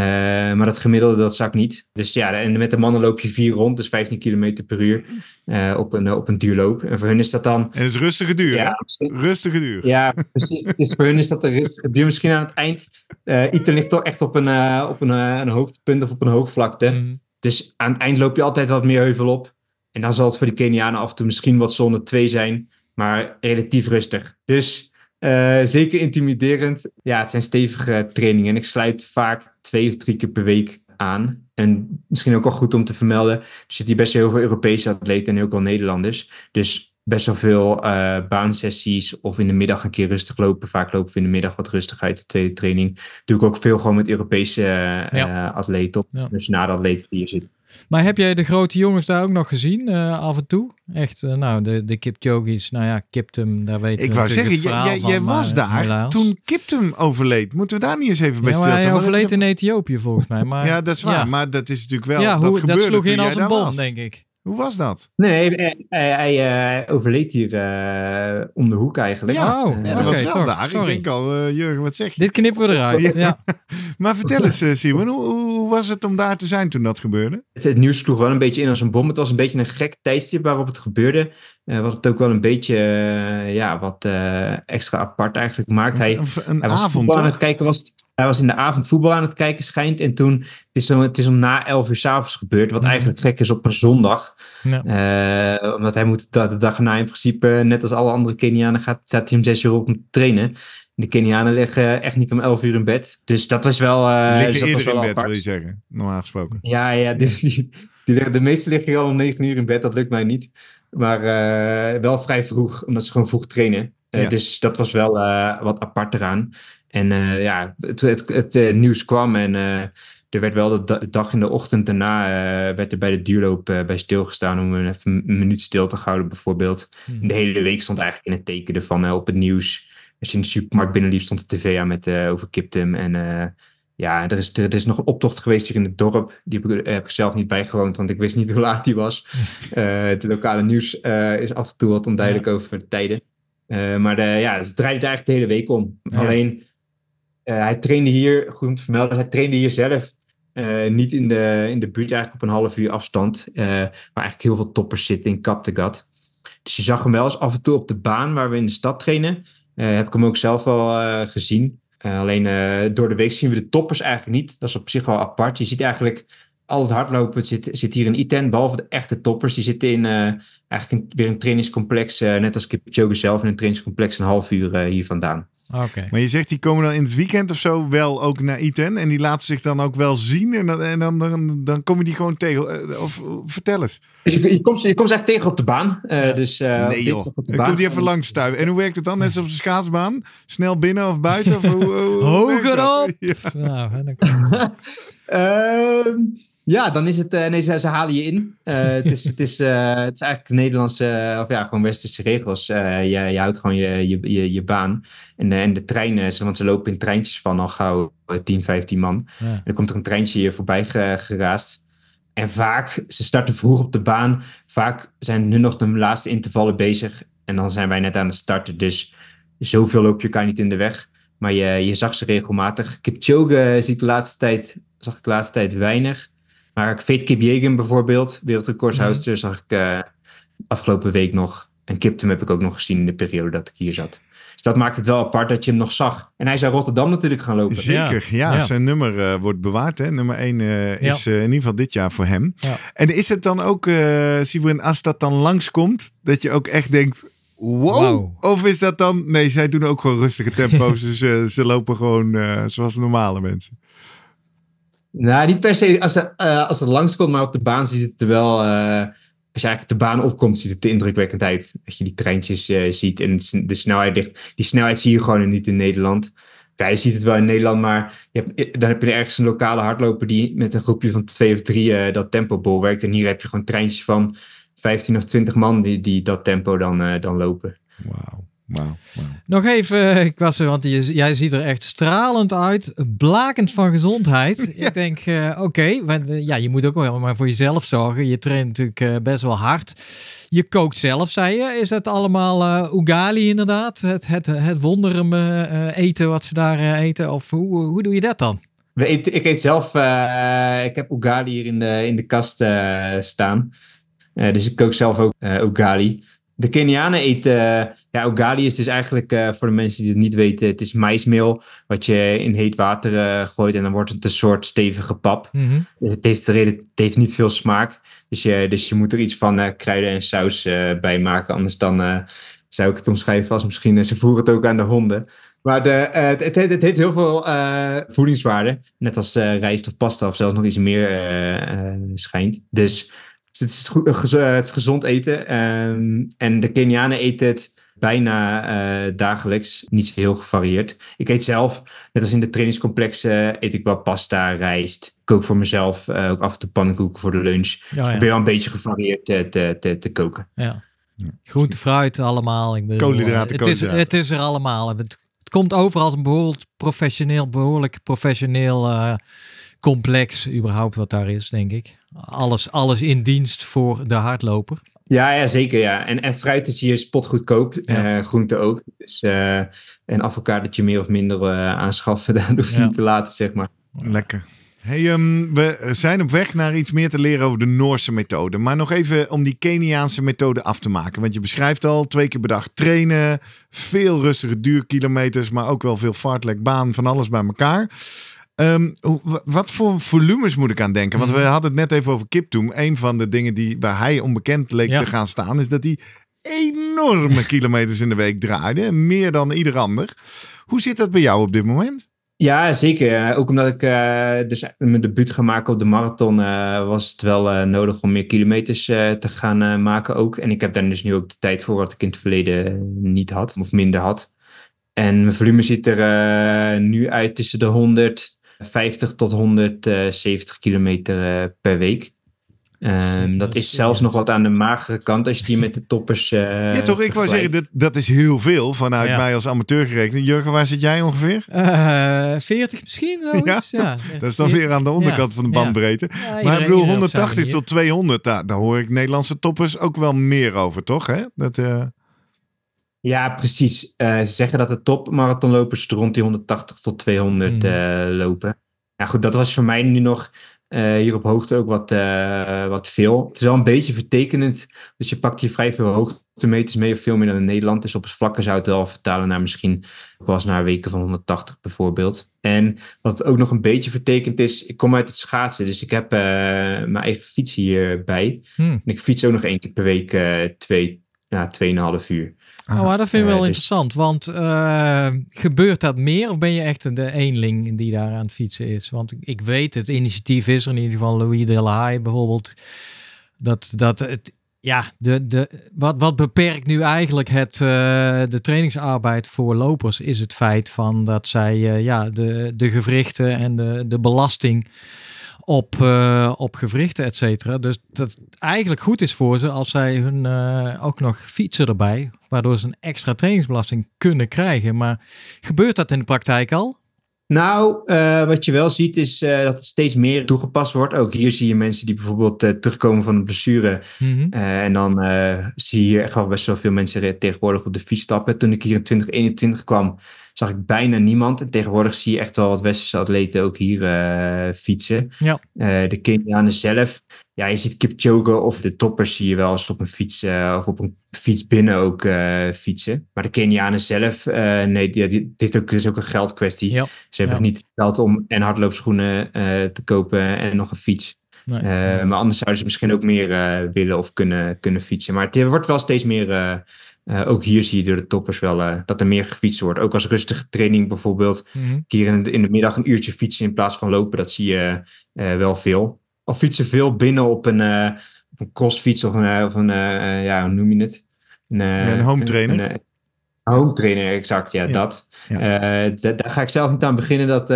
maar dat gemiddelde, dat zakt niet. Dus ja, en met de mannen loop je vier rond, dus 15 km per uur uh, op, een, op een duurloop. En voor hun is dat dan... En het is rustige duur, ja, Rustige duur. Ja, precies. dus voor hun is dat een rustige duur. Misschien aan het eind. Uh, Iten ligt toch echt op een, op een, een hoogtepunt of op een hoogvlakte. Mm. Dus aan het eind loop je altijd wat meer heuvel op. En dan zal het voor de Kenianen af en toe misschien wat zone 2 zijn. Maar relatief rustig. Dus uh, zeker intimiderend. Ja, het zijn stevige trainingen. En ik sluit vaak twee of drie keer per week aan. En misschien ook wel goed om te vermelden. Er zitten hier best heel veel Europese atleten en ook wel Nederlanders. Dus best wel veel uh, baansessies of in de middag een keer rustig lopen. Vaak lopen we in de middag wat rustig uit de tweede training. Doe ik ook veel gewoon met Europese uh, ja. atleten, ja. nationale atleten die hier zitten. Maar heb jij de grote jongens daar ook nog gezien uh, af en toe? Echt, uh, nou, de, de Kipchoge's, nou ja, Kiptum, daar weten Ik we wou zeggen, jij, van, jij was daar helaas. toen Kiptum overleed. Moeten we daar niet eens even bij ja, stilstaan? hij overleed in Ethiopië volgens mij. Maar, ja, dat is waar. Ja. Maar dat is natuurlijk wel, ja, hoe, dat, dat sloeg in als een bom, denk ik. Hoe was dat? Nee, hij, hij, hij overleed hier uh, om de hoek eigenlijk. Ja, oh, ja dat okay, was wel daar. Sorry. Ik denk al, uh, Jurgen, wat zeg je? Dit knippen we eruit, ja. maar vertel eens, uh, Simon, hoe, hoe, hoe was het om daar te zijn toen dat gebeurde? Het, het nieuws sloeg wel een beetje in als een bom. Het was een beetje een gek tijdstip waarop het gebeurde. Eh, wat het ook wel een beetje eh, ja, wat eh, extra apart eigenlijk maakt. Hij, een hij was avond, voetbal aan het kijken. Was, hij was in de avond voetbal aan het kijken, schijnt. En toen, het is, zo, het is om na 11 uur s'avonds gebeurd. Wat Mhm. eigenlijk gek is op een zondag. Ja. Omdat hij moet de, de dag erna in principe, net als alle andere Kenianen, gaat, staat hij om 6 uur op om te trainen. De Kenianen liggen echt niet om 11 uur in bed. Dus dat was wel. dus liggen dat was eerder in bed, apart. wil je zeggen. Normaal gesproken. Ja, ja die, die, die liggen- de meeste liggen al om 9 uur in bed. Dat lukt mij niet. Maar eh, wel vrij vroeg, omdat ze gewoon vroeg trainen. Eh, Ja. Dus dat was wel wat apart eraan. En ja, het, het, het, nieuws kwam en er werd wel de da- dag in de ochtend daarna werd er bij de duurloop bij stilgestaan om even een minuut stil te houden bijvoorbeeld. Mhm. De hele week stond eigenlijk in het teken ervan op het nieuws. Als je in de supermarkt binnenliep stond de tv aan met eh, over Kiptum. En eh, ja, er is, er, is nog een optocht geweest hier in het dorp. Die heb ik, heb ik zelf niet bijgewoond, want ik wist niet hoe laat die was. Eh, het lokale nieuws eh, is af en toe wat onduidelijk over de tijden. Eh, maar de, ja, het draaide eigenlijk de hele week om. Ja. Alleen, eh, hij trainde hier, goed om te vermelden, hij trainde hier zelf. eh, niet in de, in de buurt, eigenlijk op een half uur afstand. eh, waar eigenlijk heel veel toppers zitten in Kattegat. Dus je zag hem wel eens af en toe op de baan waar we in de stad trainen. Eh, heb ik hem ook zelf wel eh, gezien. Eh, alleen door de week zien we de toppers eigenlijk niet. Dat is op zich wel apart. Je ziet eigenlijk al het hardlopen zit, zit hier in Iten, behalve de echte toppers. Die zitten in eigenlijk weer een trainingscomplex, net als Kipchoge zelf, in een trainingscomplex een half uur hier vandaan. Oké. Maar je zegt, die komen dan in het weekend of zo wel ook naar Iten. En die laten zich dan ook wel zien. En dan, en dan, dan, dan kom je die gewoon tegen. Eh, Of, vertel eens. Dus je, je, komt, ze- je komt ze eigenlijk tegen op de baan. Eh, Ja. dus, eh, op nee joh. op de Dan baan. komt die even langs stuiven. En hoe werkt het dan? Net als op de schaatsbaan? Snel binnen of buiten? Of hoe, hoe- hoe Hoger op! Ja. Nou, hè, dan kan- Ehm, ja, dan is het. eh, nee, ze, ze halen je in. Eh, het, is, het, is, eh, het is eigenlijk Nederlandse, of ja, gewoon westerse regels. Je, je houdt gewoon je, je, je, je baan. En, en de treinen, want ze lopen in treintjes van al gauw eh, 10, 15 man. ja. En dan komt er een treintje hier voorbij ge- geraast. En vaak, ze starten vroeg op de baan. Vaak zijn nu nog de laatste intervallen bezig. En dan zijn wij net aan het starten. Dus zoveel loop je elkaar niet in de weg. Maar je, je zag ze regelmatig. Kipchoge zie ik de laatste tijd, zag ik de laatste tijd weinig. Maar Fate Kipjegen bijvoorbeeld, wereldrecordshouster, zag ik eh, afgelopen week nog. En Kiptum heb ik ook nog gezien in de periode dat ik hier zat. Dus dat maakt het wel apart dat je hem nog zag. En hij zou Rotterdam natuurlijk gaan lopen. Zeker, ja. Ja. Zijn nummer eh, wordt bewaard. Hè? Nummer 1 is eh, in ieder geval dit jaar voor hem. Ja. En is het dan ook, eh Sibrin, als dat dan langskomt, dat je ook echt denkt... Wow. Wauw. Of is dat dan... Nee, zij doen ook gewoon rustige tempo's. dus ze lopen gewoon eh, zoals normale mensen. Nou, niet per se als, eh, als het langskomt, maar op de baan ziet het er wel... eh, als je eigenlijk de baan opkomt, ziet het er indrukwekkend uit. Dat je die treintjes eh, ziet en de snelheid ligt. Die snelheid zie je gewoon niet in Nederland. Ja, je ziet het wel in Nederland, maar je hebt, dan heb je ergens een lokale hardloper die met een groepje van twee of drie dat tempo bolwerkt. En hier heb je gewoon treintjes van 15 of 20 man die, die dat tempo dan, dan lopen. Wauw, Nog even, ik was er, want je, jij ziet er echt stralend uit, blakend van gezondheid. Ik denk, eh, oké, want eh, ja, je moet ook wel maar voor jezelf zorgen. Je traint natuurlijk eh, best wel hard. Je kookt zelf, zei je. Is dat allemaal eh ugali inderdaad? Het, het, het wonderem eh, eh, eten wat ze daar eten? Of hoe, hoe doe je dat dan? Ik eet zelf, eh, ik heb ugali hier in de, in de kast staan. Eh, dus ik kook zelf ook ugali. De Kenianen eten, eh, ja, ugali is dus eigenlijk, eh, voor de mensen die het niet weten, het is maismeel wat je in heet water eh, gooit en dan wordt het een soort stevige pap. Mhm. Het heeft, de reden, het heeft niet veel smaak, dus je, dus je moet er iets van kruiden en saus bij maken, anders dan zou ik het omschrijven als misschien, ze voeren het ook aan de honden. Maar de, het, het, heeft- het heeft heel veel voedingswaarde. Net als rijst of pasta of zelfs nog iets meer schijnt. Dus het is, goed, gez- eh, het is gezond eten. Ehm, en de Kenianen eten het bijna eh, dagelijks. Niet zo heel gevarieerd. Ik eet zelf, net als in de trainingscomplexen, eet ik wel pasta, rijst. Ik kook voor mezelf eh, ook af en toe pannenkoeken voor de lunch. Ja, Ik probeer wel een beetje gevarieerd te, te, te, te koken. ja. Groente, fruit, allemaal. Ik bedoel, Koolhydraten, eh, het, is, het is er allemaal. Het, het komt over als een behoorlijk professioneel, behoorlijk professioneel eh, complex, überhaupt wat daar is, denk ik. Alles, alles in dienst voor de hardloper. Ja, ja zeker. Ja. En, en fruit is hier spotgoedkoop. Ja. Eh groente ook. Dus, eh, en avocadootje meer of minder eh, aanschaffen. Daar hoef je Ja. niet te laten, zeg maar. Lekker. Hey, ehm, we zijn op weg naar iets meer te leren over de Noorse methode. Maar nog even om die Keniaanse methode af te maken. Want je beschrijft al twee keer per dag trainen. Veel rustige duurkilometers, maar ook wel veel fartlek, baan, van alles bij elkaar. Ehm, wat voor volumes moet ik aan denken? Want we Mhm. hadden het net even over Kiptoom. Een van de dingen die bij hij onbekend leek Ja. te gaan staan, is dat hij enorme kilometers in de week draaide. Meer dan ieder ander. Hoe zit dat bij jou op dit moment? Ja, zeker. Ook omdat ik eh, dus mijn debuut ga maken op de marathon, eh, was het wel eh, nodig om meer kilometers eh, te gaan eh, maken ook. En ik heb daar dus nu ook de tijd voor wat ik in het verleden niet had, of minder had. En mijn volume ziet er eh, nu uit tussen de 150 tot 170 kilometer eh, per week. Ehm, dat Dat is is zelfs nog wat aan de magere kant als je die met de toppers. eh ja, toch? Ik wou zeggen, dat, dat is heel veel vanuit Ja. mij als amateur gerekend. Jurgen, waar zit jij ongeveer? Eh 40 misschien, zoiets. Ja. Dat is dan weer aan de onderkant van de Ja. bandbreedte. Ja, Maar ik bedoel, iedereen op zijn 180 manier. tot 200, daar, daar hoor ik Nederlandse toppers ook wel meer over, toch? Hè? Dat, eh, Ja, precies. Eh, ze zeggen dat de topmarathonlopers rond die 180 tot 200 Mhm. eh, lopen. Ja, goed, dat was voor mij nu nog eh, hier op hoogte ook wat, wat veel. Het is wel een beetje vertekenend. Dus je pakt hier vrij veel hoogtemeters mee, of veel meer dan in Nederland. Dus op het vlakke zou het wel vertalen naar misschien pas naar weken van 180 bijvoorbeeld. En wat ook nog een beetje vertekend is, ik kom uit het schaatsen. Dus ik heb mijn eigen fiets hierbij. Hm. En ik fiets ook nog één keer per week twee, ja, tweeënhalf uur. Oh, maar dat vind ik Eh, wel dus- interessant. Want eh, gebeurt dat meer of ben je echt de eenling die daar aan het fietsen is? Want ik- ik weet, het initiatief is er in ieder geval. Louis de La Haye bijvoorbeeld. Dat, dat het, ja, de, de, wat, wat beperkt nu eigenlijk het, eh, de trainingsarbeid voor lopers is het feit van dat zij eh, ja, de, de gewrichten en de, de belasting op, eh, op gewrichten, et cetera. Dus dat het eigenlijk goed is voor ze als zij hun eh, ook nog fietsen erbij, waardoor ze een extra trainingsbelasting kunnen krijgen. Maar gebeurt dat in de praktijk al? Nou, eh, wat je wel ziet is dat het steeds meer toegepast wordt. Ook hier zie je mensen die bijvoorbeeld terugkomen van een blessure. Mhm. En dan zie je hier echt wel best wel veel mensen tegenwoordig op de fiets stappen. Toen ik hier in 2021 kwam, zag ik bijna niemand. En tegenwoordig zie je echt wel wat westerse atleten ook hier eh, fietsen. Ja. Eh, de Kenianen zelf, ja, je ziet Kipchoge of de toppers zie je wel eens op een fiets eh, of op een fiets binnen ook fietsen. Maar de Kenianen zelf, nee, die, die, dit is ook, is ook een geldkwestie. Ja. Ze hebben Ja. niet geld om en hardloopschoenen te kopen en nog een fiets. Nee. Maar anders zouden ze misschien ook meer willen of kunnen, kunnen fietsen. Maar het wordt wel steeds meer, eh, ook hier zie je door de toppers wel, eh, dat er meer gefietst wordt. Ook als rustige training bijvoorbeeld. Mhm. Hier in de, in de middag een uurtje fietsen in plaats van lopen, dat zie je eh, wel veel. Of fietsen veel binnen op een, op een crossfiets of een, of een ja, hoe noem je het? Een, Ja, een home trainer. Een, home trainer, exact, ja, Ja. dat. Ja. Daar ga ik zelf niet aan beginnen, dat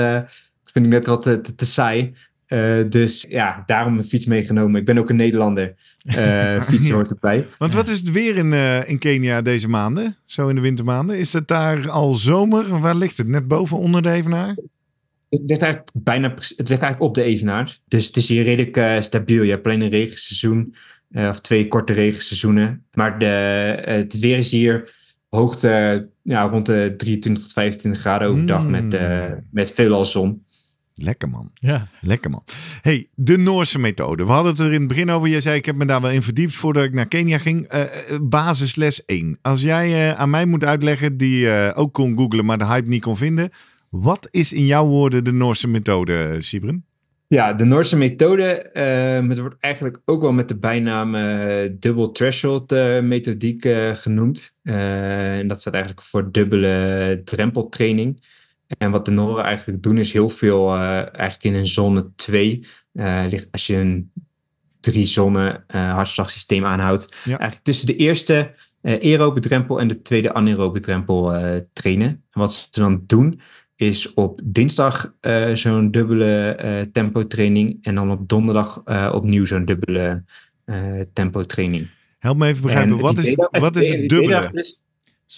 vind ik net al te, te, te saai. Eh, dus ja, daarom een fiets meegenomen. Ik ben ook een Nederlander. Eh fiets Ja. hoort erbij. Want wat is het weer in, eh, in Kenia deze maanden? Zo in de wintermaanden? Is het daar al zomer? Waar ligt het? Net boven onder de Evenaar? Het ligt eigenlijk bijna het ligt eigenlijk op de evenaar. Dus het is hier redelijk stabiel. Je hebt alleen een regenseizoen of twee korte regenseizoenen. Maar de, het weer is hier hoogte ja, rond de 23 tot 25 graden overdag Mm. met, eh, met veelal zon. Lekker man. Ja. Lekker man. hey, de Noorse methode. We hadden het er in het begin over. Jij zei, ik heb me daar wel in verdiept voordat ik naar Kenia ging. Eh, eh, basisles 1. Als jij eh, aan mij moet uitleggen, die eh, ook kon googlen, maar de hype niet kon vinden. Wat is in jouw woorden de Noorse methode, Sibren? Ja, de Noorse methode, eh, het wordt eigenlijk ook wel met de bijnaam double threshold methodiek genoemd. Eh, en dat staat eigenlijk voor dubbele drempeltraining. En wat de Noren eigenlijk doen is heel veel eh, eigenlijk in een zone 2. eh, ligt, als je een drie zone eh hartslagsysteem aanhoudt. Ja. Eigenlijk tussen de eerste aerobe drempel en de tweede anaerobe drempel trainen. En wat ze dan doen is op dinsdag zo'n dubbele tempo training en dan op donderdag opnieuw zo'n dubbele tempo training. Help me even begrijpen. En Wat is, wat is het dubbele?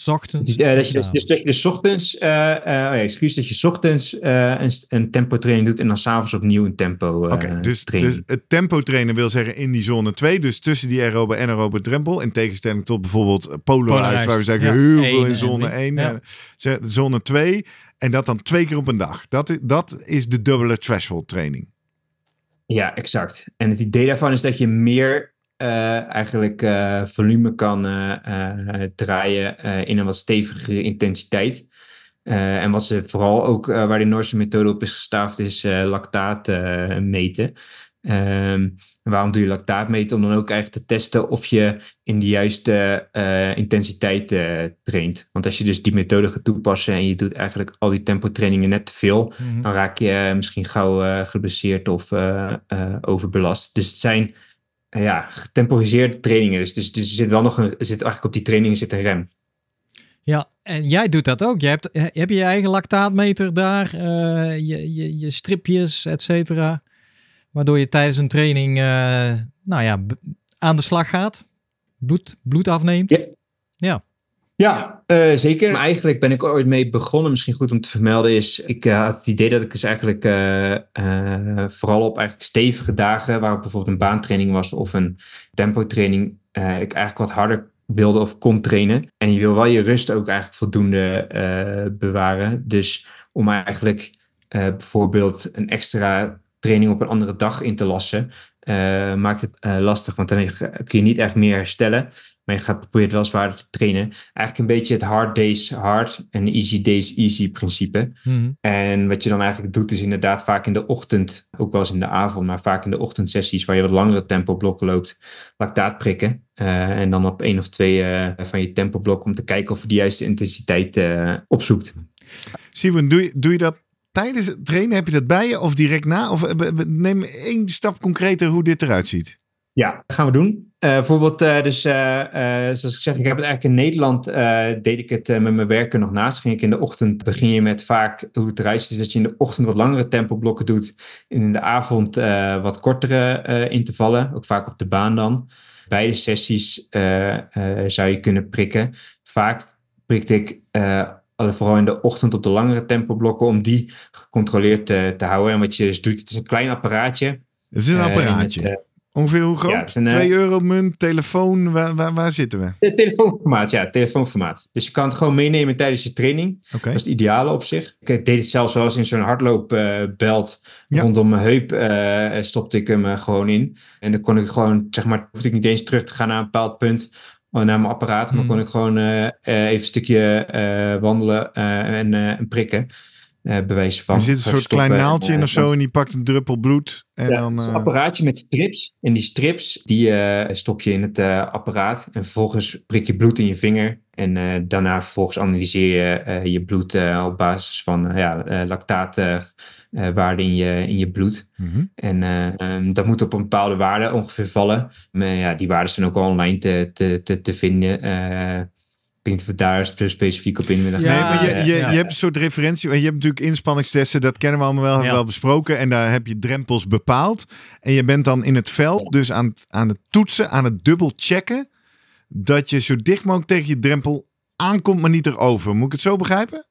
Ochtends. eh, dat je dus, dus, dat je dus ochtends, eh, eh, oh ja, excuus, dat je ochtends eh, een, een tempo training doet en dan s'avonds opnieuw een tempo eh, Oké, dus, training. dus het tempo trainen wil zeggen in die zone 2, dus tussen die aerobe en aerobe drempel. In tegenstelling tot bijvoorbeeld Polarized, waar we zeggen ja. heel veel in zone drie, 1. ja. Zone 2 en dat dan twee keer op een dag. Dat is, dat is de dubbele threshold training. Ja, exact. En het idee daarvan is dat je meer uh, eigenlijk uh, volume kan uh, draaien in een wat stevigere intensiteit. en wat ze vooral ook, waar de Noorse methode op is gestaafd, is lactaat meten. Um, waarom doe je lactaat meten? Om dan ook eigenlijk te testen of je in de juiste intensiteit traint. Want als je dus die methode gaat toepassen en je doet eigenlijk al die tempo trainingen net te veel, mm-hmm. dan raak je misschien gauw geblesseerd of overbelast. Dus het zijn ja, getemporiseerde trainingen. Dus, dus, dus er zit wel nog een, zit eigenlijk op die trainingen zit een rem. Ja, en jij doet dat ook. Je hebt, heb je je eigen lactaatmeter daar, je, je, je stripjes, et cetera. Waardoor je tijdens een training uh, nou ja, aan de slag gaat. Bloed, bloed afneemt. Ja. Ja, ja uh, zeker. Maar eigenlijk ben ik ooit mee begonnen. Misschien goed om te vermelden is... Ik uh, had het idee dat ik dus eigenlijk... vooral op eigenlijk stevige dagen... waar bijvoorbeeld een baantraining was... of een tempotraining... ik eigenlijk wat harder wilde of kon trainen. En je wil wel je rust ook eigenlijk voldoende bewaren. Dus om eigenlijk bijvoorbeeld een extra training op een andere dag in te lassen, maakt het lastig. Want dan kun je niet echt meer herstellen. Maar je gaat probeert wel zwaarder te trainen. Eigenlijk een beetje het hard days hard en easy days easy principe. Mm. En wat je dan eigenlijk doet is inderdaad vaak in de ochtend, ook wel eens in de avond, maar vaak in de ochtendsessies waar je wat langere tempo blokken loopt, lactaat prikken. Uh, en dan op één of twee van je tempo blokken om te kijken of je de juiste intensiteit opzoekt. Simon, doe je, doe je dat tijdens het trainen heb je dat bij je of direct na? Of eh, neem één stap concreter hoe dit eruit ziet. Ja, dat gaan we doen. Uh, bijvoorbeeld, uh, dus uh, zoals ik zeg, ik heb het eigenlijk in Nederland, deed ik het met mijn werken nog naast. Ging ik in de ochtend, begin je met vaak, hoe het eruit ziet, is dat je in de ochtend wat langere tempoblokken doet. En in de avond wat kortere intervallen, ook vaak op de baan dan. Beide sessies zou je kunnen prikken. Vaak prikte ik vooral in de ochtend op de langere tempoblokken, om die gecontroleerd te, te houden. En wat je dus doet, het is een klein apparaatje. Het is een eh, apparaatje. Het, uh, Ongeveer hoe groot? Ja, 2 eh, euro munt, telefoon, waar, waar, waar zitten we? telefoonformaat, ja, telefoonformaat. Dus je kan het gewoon meenemen tijdens je training. Okay. Dat is het ideale op zich. Ik deed het zelfs wel eens in zo'n hardloopbelt. Uh, Rondom mijn heup uh, stopte ik hem gewoon in. En dan kon ik gewoon, zeg maar, hoefde ik niet eens terug te gaan naar een bepaald punt naar mijn apparaat. Maar mm. kon ik gewoon even een stukje wandelen en, en, prikken. Bewijzen van. Er zit een soort klein naaldje in of zo en die pakt een druppel bloed. En ja, dan, het is een apparaatje met strips. En die strips die stop je in het apparaat. En vervolgens prik je bloed in je vinger. En daarna vervolgens analyseer je je bloed op basis van ja, lactaat uh, waarde in je, in je bloed. Mhm. En uh, dat moet op een bepaalde waarde ongeveer vallen. Maar ja, die waarden zijn ook online te, te, te, te vinden. Ik weet niet of we daar specifiek op in willen gaan. Ja, nee, maar je, je, je hebt een soort referentie. Je hebt natuurlijk inspanningstesten, dat kennen we allemaal wel, ja. wel besproken. En daar heb je drempels bepaald. En je bent dan in het veld, dus aan, aan het toetsen, aan het dubbel checken. Dat je zo dicht mogelijk tegen je drempel aankomt, maar niet erover. Moet ik het zo begrijpen?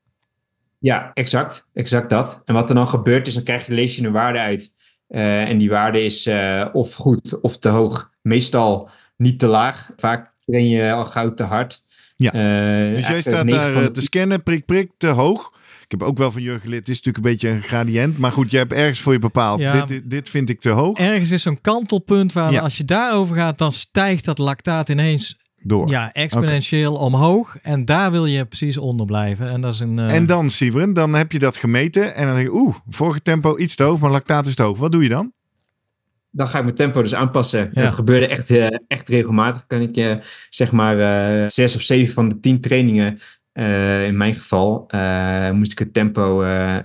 Ja, exact. Exact dat. En wat er dan gebeurt is, dan krijg je, lees je een waarde uit. Uh, en die waarde is uh, of goed of te hoog. Meestal niet te laag. Vaak train je al gauw te hard. Ja. Uh, dus jij staat daar te scannen, prik, prik, te hoog. Ik heb ook wel van Jurgen geleerd, het is natuurlijk een beetje een gradient. Maar goed, je hebt ergens voor je bepaald, ja, dit, dit, vind ik te hoog. Ergens is zo'n kantelpunt waar ja. als je daarover gaat, dan stijgt dat lactaat ineens door. Ja, exponentieel omhoog. En daar wil je precies onder blijven. En, dat is een, uh... en dan, Siveren, dan heb je dat gemeten. En dan denk je, oeh, vorige tempo iets te hoog, maar lactaat is te hoog. Wat doe je dan? Dan ga ik mijn tempo dus aanpassen. Ja. Dat gebeurde echt, uh, echt regelmatig. Kan ik je zeg maar uh, zes of zeven van de tien trainingen uh, in mijn geval uh, moest ik het tempo uh,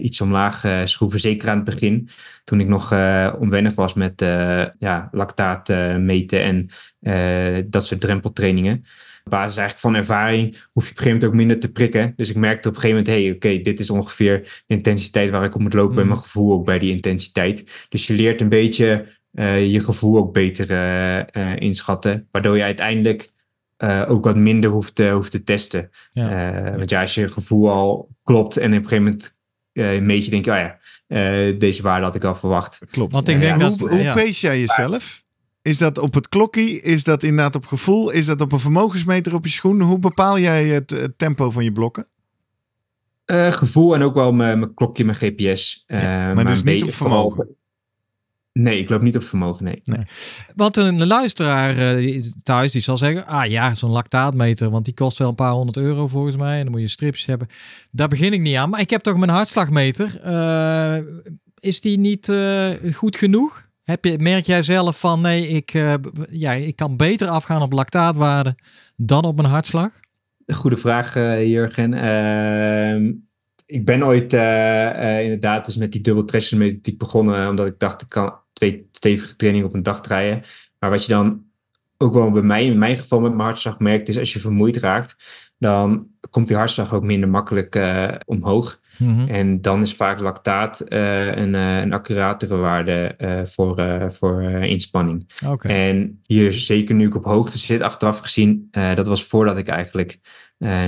iets omlaag schroeven, zeker aan het begin. Toen ik nog onwennig was met ja, lactaat meten en dat soort drempeltrainingen. Op basis eigenlijk van ervaring hoef je op een gegeven moment ook minder te prikken. Dus ik merkte op een gegeven moment, hey, oké, dit is ongeveer de intensiteit waar ik op moet lopen mm. en mijn gevoel ook bij die intensiteit. Dus je leert een beetje je gevoel ook beter inschatten, waardoor je uiteindelijk uh, ook wat minder hoeft, uh, hoeft te testen. Ja. Uh, want ja, als je gevoel al klopt en op een gegeven moment een beetje denk je, oh ja, deze waarde had ik al verwacht. Klopt. Want ik denk dat, hoe hoe jij jezelf? Is dat op het klokkie? Is dat inderdaad op gevoel? Is dat op een vermogensmeter op je schoen? Hoe bepaal jij het, het tempo van je blokken? gevoel en ook wel mijn, mijn klokje, mijn GPS. Ja, maar, maar dus niet op vermogen? Nee, ik loop niet op vermogen, nee. Want een luisteraar uh, thuis die zal zeggen, ah ja, zo'n lactaatmeter, want die kost wel een paar honderd euro volgens mij. En dan moet je strips hebben. Daar begin ik niet aan. Maar ik heb toch mijn hartslagmeter. Uh, is die niet uh, goed genoeg? Heb je, merk jij zelf van, nee, ik, ja, ik kan beter afgaan op lactaatwaarde dan op mijn hartslag? Goede vraag, Jurgen. Ehm, ik ben ooit inderdaad dus met die dubbel methodiek begonnen, omdat ik dacht, ik kan twee stevige trainingen op een dag draaien. Maar wat je dan ook wel bij mij, in mijn geval met mijn hartslag merkt, is als je vermoeid raakt, dan komt die hartslag ook minder makkelijk uh, Mhm. En dan is vaak lactaat uh, een, uh, een accuratere waarde voor, voor inspanning. Okay. En hier, zeker nu ik op hoogte zit, achteraf gezien, dat was voordat ik eigenlijk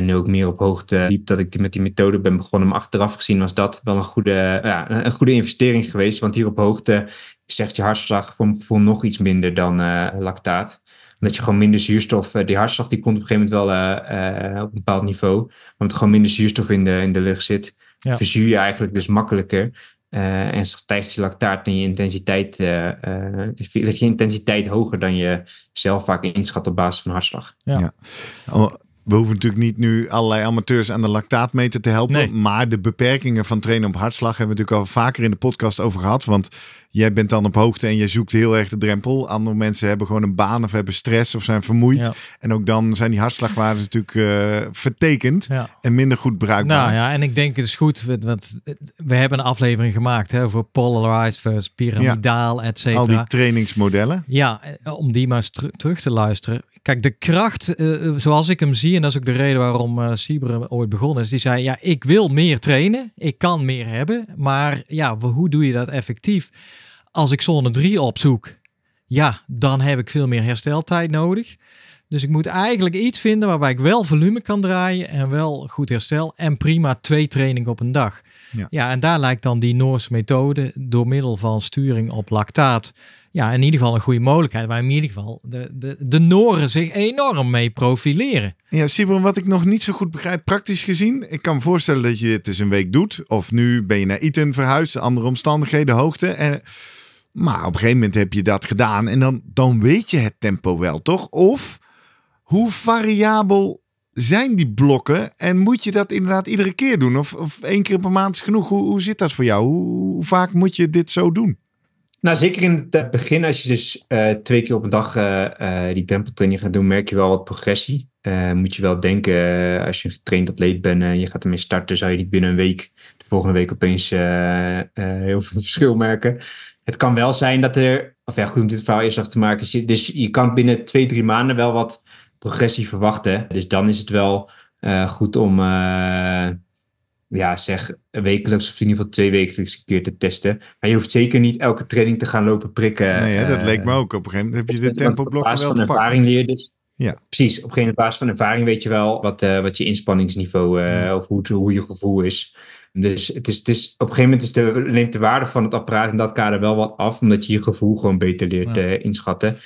nu ook meer op hoogte liep, dat ik met die methode ben begonnen. Maar achteraf gezien was dat wel een goede, ja, een goede investering geweest. Want hier op hoogte zegt je hartslag voor mijn gevoel nog iets minder dan uh, lactaat. Omdat je gewoon minder zuurstof, uh, die hartslag die komt op een gegeven moment wel op een bepaald niveau. Omdat er gewoon minder zuurstof in de, in de lucht zit, ja. verzuur je eigenlijk dus makkelijker. en stijgt je lactaat en je intensiteit, ligt je intensiteit hoger dan je zelf vaak inschat op basis van hartslag. Ja. ja. We hoeven natuurlijk niet nu allerlei amateurs aan de lactaatmeter te helpen. Maar de beperkingen van trainen op hartslag hebben we natuurlijk al vaker in de podcast over gehad. Want jij bent dan op hoogte en je zoekt heel erg de drempel. Andere mensen hebben gewoon een baan of hebben stress of zijn vermoeid. En ook dan zijn die hartslagwaarden natuurlijk uh, vertekend en minder goed bruikbaar. Nou ja, en ik denk het is goed, want we hebben een aflevering gemaakt hè, over polarized versus pyramidaal, et cetera. Al die trainingsmodellen. Ja, om die maar eens terug te luisteren. Kijk, de kracht, uh, zoals ik hem zie, en dat is ook de reden waarom uh, ooit begonnen is, die zei, ja, ik wil meer trainen, ik kan meer hebben, maar ja, hoe doe je dat effectief? Als ik zone 3 opzoek, ja, dan heb ik veel meer hersteltijd nodig. Dus ik moet eigenlijk iets vinden waarbij ik wel volume kan draaien en wel goed herstel en prima twee trainingen op een dag. Ja, ja en daar lijkt dan die Noorse methode door middel van sturing op lactaat ja, in ieder geval een goede mogelijkheid waar in ieder geval de, de, de Noren zich enorm mee profileren. Ja, Sibron, wat ik nog niet zo goed begrijp, praktisch gezien, ik kan me voorstellen dat je dit eens een week doet. Of nu ben je naar Iten verhuisd, andere omstandigheden, hoogte. En, maar op een gegeven moment heb je dat gedaan en dan, dan weet je het tempo wel, toch? Of hoe variabel zijn die blokken en moet je dat inderdaad iedere keer doen? Of, of één keer per maand is genoeg? Hoe, hoe zit dat voor jou? Hoe, hoe vaak moet je dit zo doen? Nou, zeker in het eh, begin, als je dus uh, twee keer op een dag uh, die tempeltraining gaat doen, merk je wel wat progressie. moet je wel denken, als je een getraind atleet bent en je gaat ermee starten, zou je niet binnen een week, de volgende week opeens heel veel verschil merken. Het kan wel zijn dat er, of ja, goed om dit verhaal eerst af te maken, dus je kan binnen twee, drie maanden wel wat progressie verwachten. Dus dan is het wel goed om ja, zeg wekelijks of in ieder geval twee wekelijks een keer te testen. Maar je hoeft zeker niet elke training te gaan lopen prikken. Nee, dat leek me ook. Op een gegeven moment heb je de tempoblokken wel van ervaring leer dus. Ja. Precies, op een gegeven moment basis van ervaring weet je wel wat, uh, wat je inspanningsniveau uh, of hoe, hoe je gevoel is. Dus het is, het is, op een gegeven moment is de, neemt de waarde van het apparaat in dat kader wel wat af, omdat je je gevoel gewoon beter leert ja. uh, inschatten.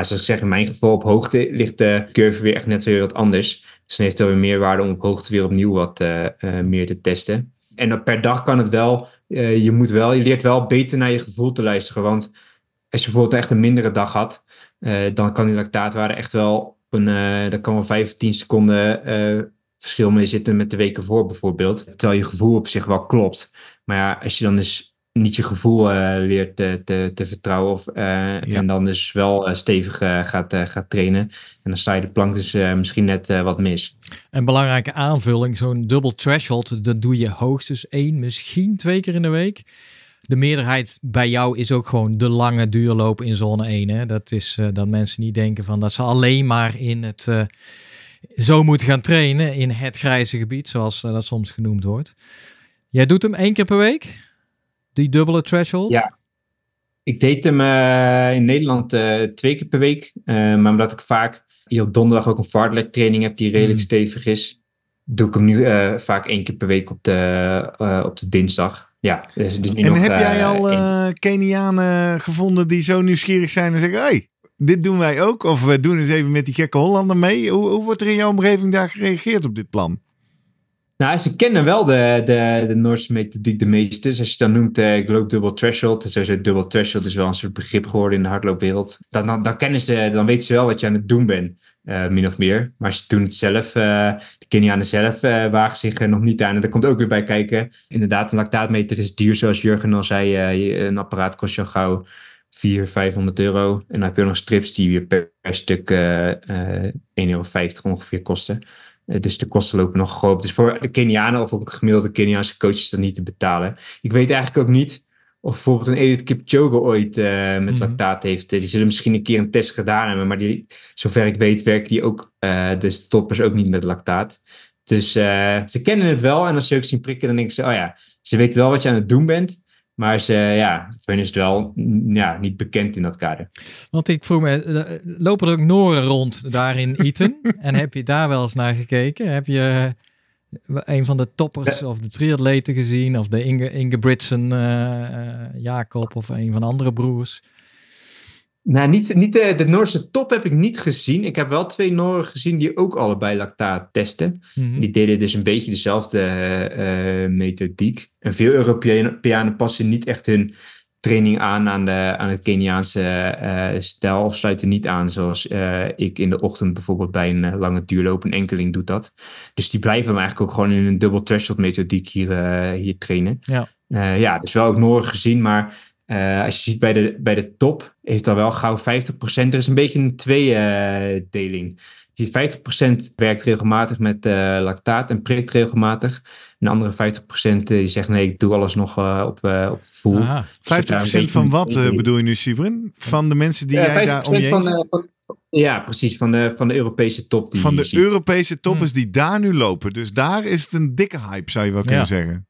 Nou, zoals ik zeg, in mijn geval op hoogte ligt de curve weer echt net weer wat anders. Dus dan heeft het weer meer waarde om op hoogte weer opnieuw wat uh, uh, meer te testen. En per dag kan het wel, uh, je moet wel, je leert wel beter naar je gevoel te luisteren. Want als je bijvoorbeeld echt een mindere dag had, dan kan die lactaatwaarde echt wel een, daar kan wel 15 seconden verschil mee zitten met de weken voor bijvoorbeeld. Terwijl je gevoel op zich wel klopt. Maar ja, als je dan dus niet je gevoel uh, leert te, te, te, vertrouwen. Of, uh, En dan dus wel uh, stevig gaat, gaat trainen. En dan sta je de plank dus misschien net wat mis. Een belangrijke aanvulling, zo'n double threshold, dat doe je hoogstens één, misschien twee keer in de week. De meerderheid bij jou is ook gewoon de lange duurloop in zone 1. Hè? Dat is dat mensen niet denken van dat ze alleen maar in het zo moeten gaan trainen in het grijze gebied, zoals dat soms genoemd wordt. Jij doet hem één keer per week? Die dubbele threshold? Ja. Ik deed hem uh, in Nederland uh, twee keer per week. Uh, maar omdat ik vaak hier op donderdag ook een fartlek training heb die redelijk mm. stevig is, doe ik hem nu vaak één keer per week op de, op de dinsdag. Ja, dus, dus en nog, heb jij al Kenianen gevonden die zo nieuwsgierig zijn en zeggen: hey, dit doen wij ook? Of we doen eens even met die gekke Hollander mee? Hoe, hoe wordt er in jouw omgeving daar gereageerd op dit plan? Nou, ze kennen wel de, de, de Noorse methodiek de meeste. Dus als je dan noemt uh, Globe Double Threshold. Dus Double Threshold is wel een soort begrip geworden in de hardloopwereld. Dan, dan, dan kennen ze, dan weten ze wel wat je aan het doen bent. Uh, min of meer. Maar ze doen het zelf. Uh, de Kenianen zelf uh, wagen zich er nog niet aan. En daar komt ook weer bij kijken. Inderdaad, een lactaatmeter is duur, zoals Jurgen al zei. een apparaat kost je al gauw 400, 500 euro. En dan heb je nog strips die weer per, per stuk 1,50 euro ongeveer kosten. Dus de kosten lopen nog gewoon op. Dus voor de Kenianen of ook gemiddelde Keniaanse coaches dat niet te betalen. Ik weet eigenlijk ook niet of bijvoorbeeld een Edith Kipchoge ooit uh, met mm lactaat heeft. die zullen misschien een keer een test gedaan hebben. Maar die, zover ik weet werken die ook, uh, de stoppers ook niet met lactaat. Dus uh, ze kennen het wel. En als ze ook zien prikken, dan denken ze, oh ja, ze weten wel wat je aan het doen bent. Maar ze, ja, voor hen is het wel ja, niet bekend in dat kader. Want ik vroeg me, lopen er ook Noren rond daar in Iten? en heb je daar wel eens naar gekeken? Heb je een van de toppers of de triatleten gezien? Of de Inge, Inge Britsen, uh, Jacob of een van de andere broers? Nou, niet, niet de, de Noorse top heb ik niet gezien. Ik heb wel twee Nooren gezien die ook allebei lactaat testen. Mhm. Die deden dus een beetje dezelfde uh, methodiek. En veel Europeanen passen niet echt hun training aan aan, de, aan het Keniaanse uh, stijl of sluiten niet aan zoals uh, ik in de ochtend bijvoorbeeld bij een lange duurloop. Een enkeling doet dat. Dus die blijven eigenlijk ook gewoon in een dubbel threshold methodiek hier, hier trainen. Ja. ja, dus wel ook Noor gezien, maar als je ziet bij de, bij de top heeft dan wel gauw 50%. Er is een beetje een tweedeling. Die 50% werkt regelmatig met lactaat en prikt regelmatig. Een andere 50% die zegt nee, ik doe alles nog uh, op, uh, op gevoel. 50% van wat uh, bedoel je nu, Sibren? Van de mensen die jij daar om je heen van, van, Ja, precies. Van de, van de Europese top. Die van de Europese toppers hmm. die daar nu lopen. Dus daar is het een dikke hype, zou je wel kunnen zeggen.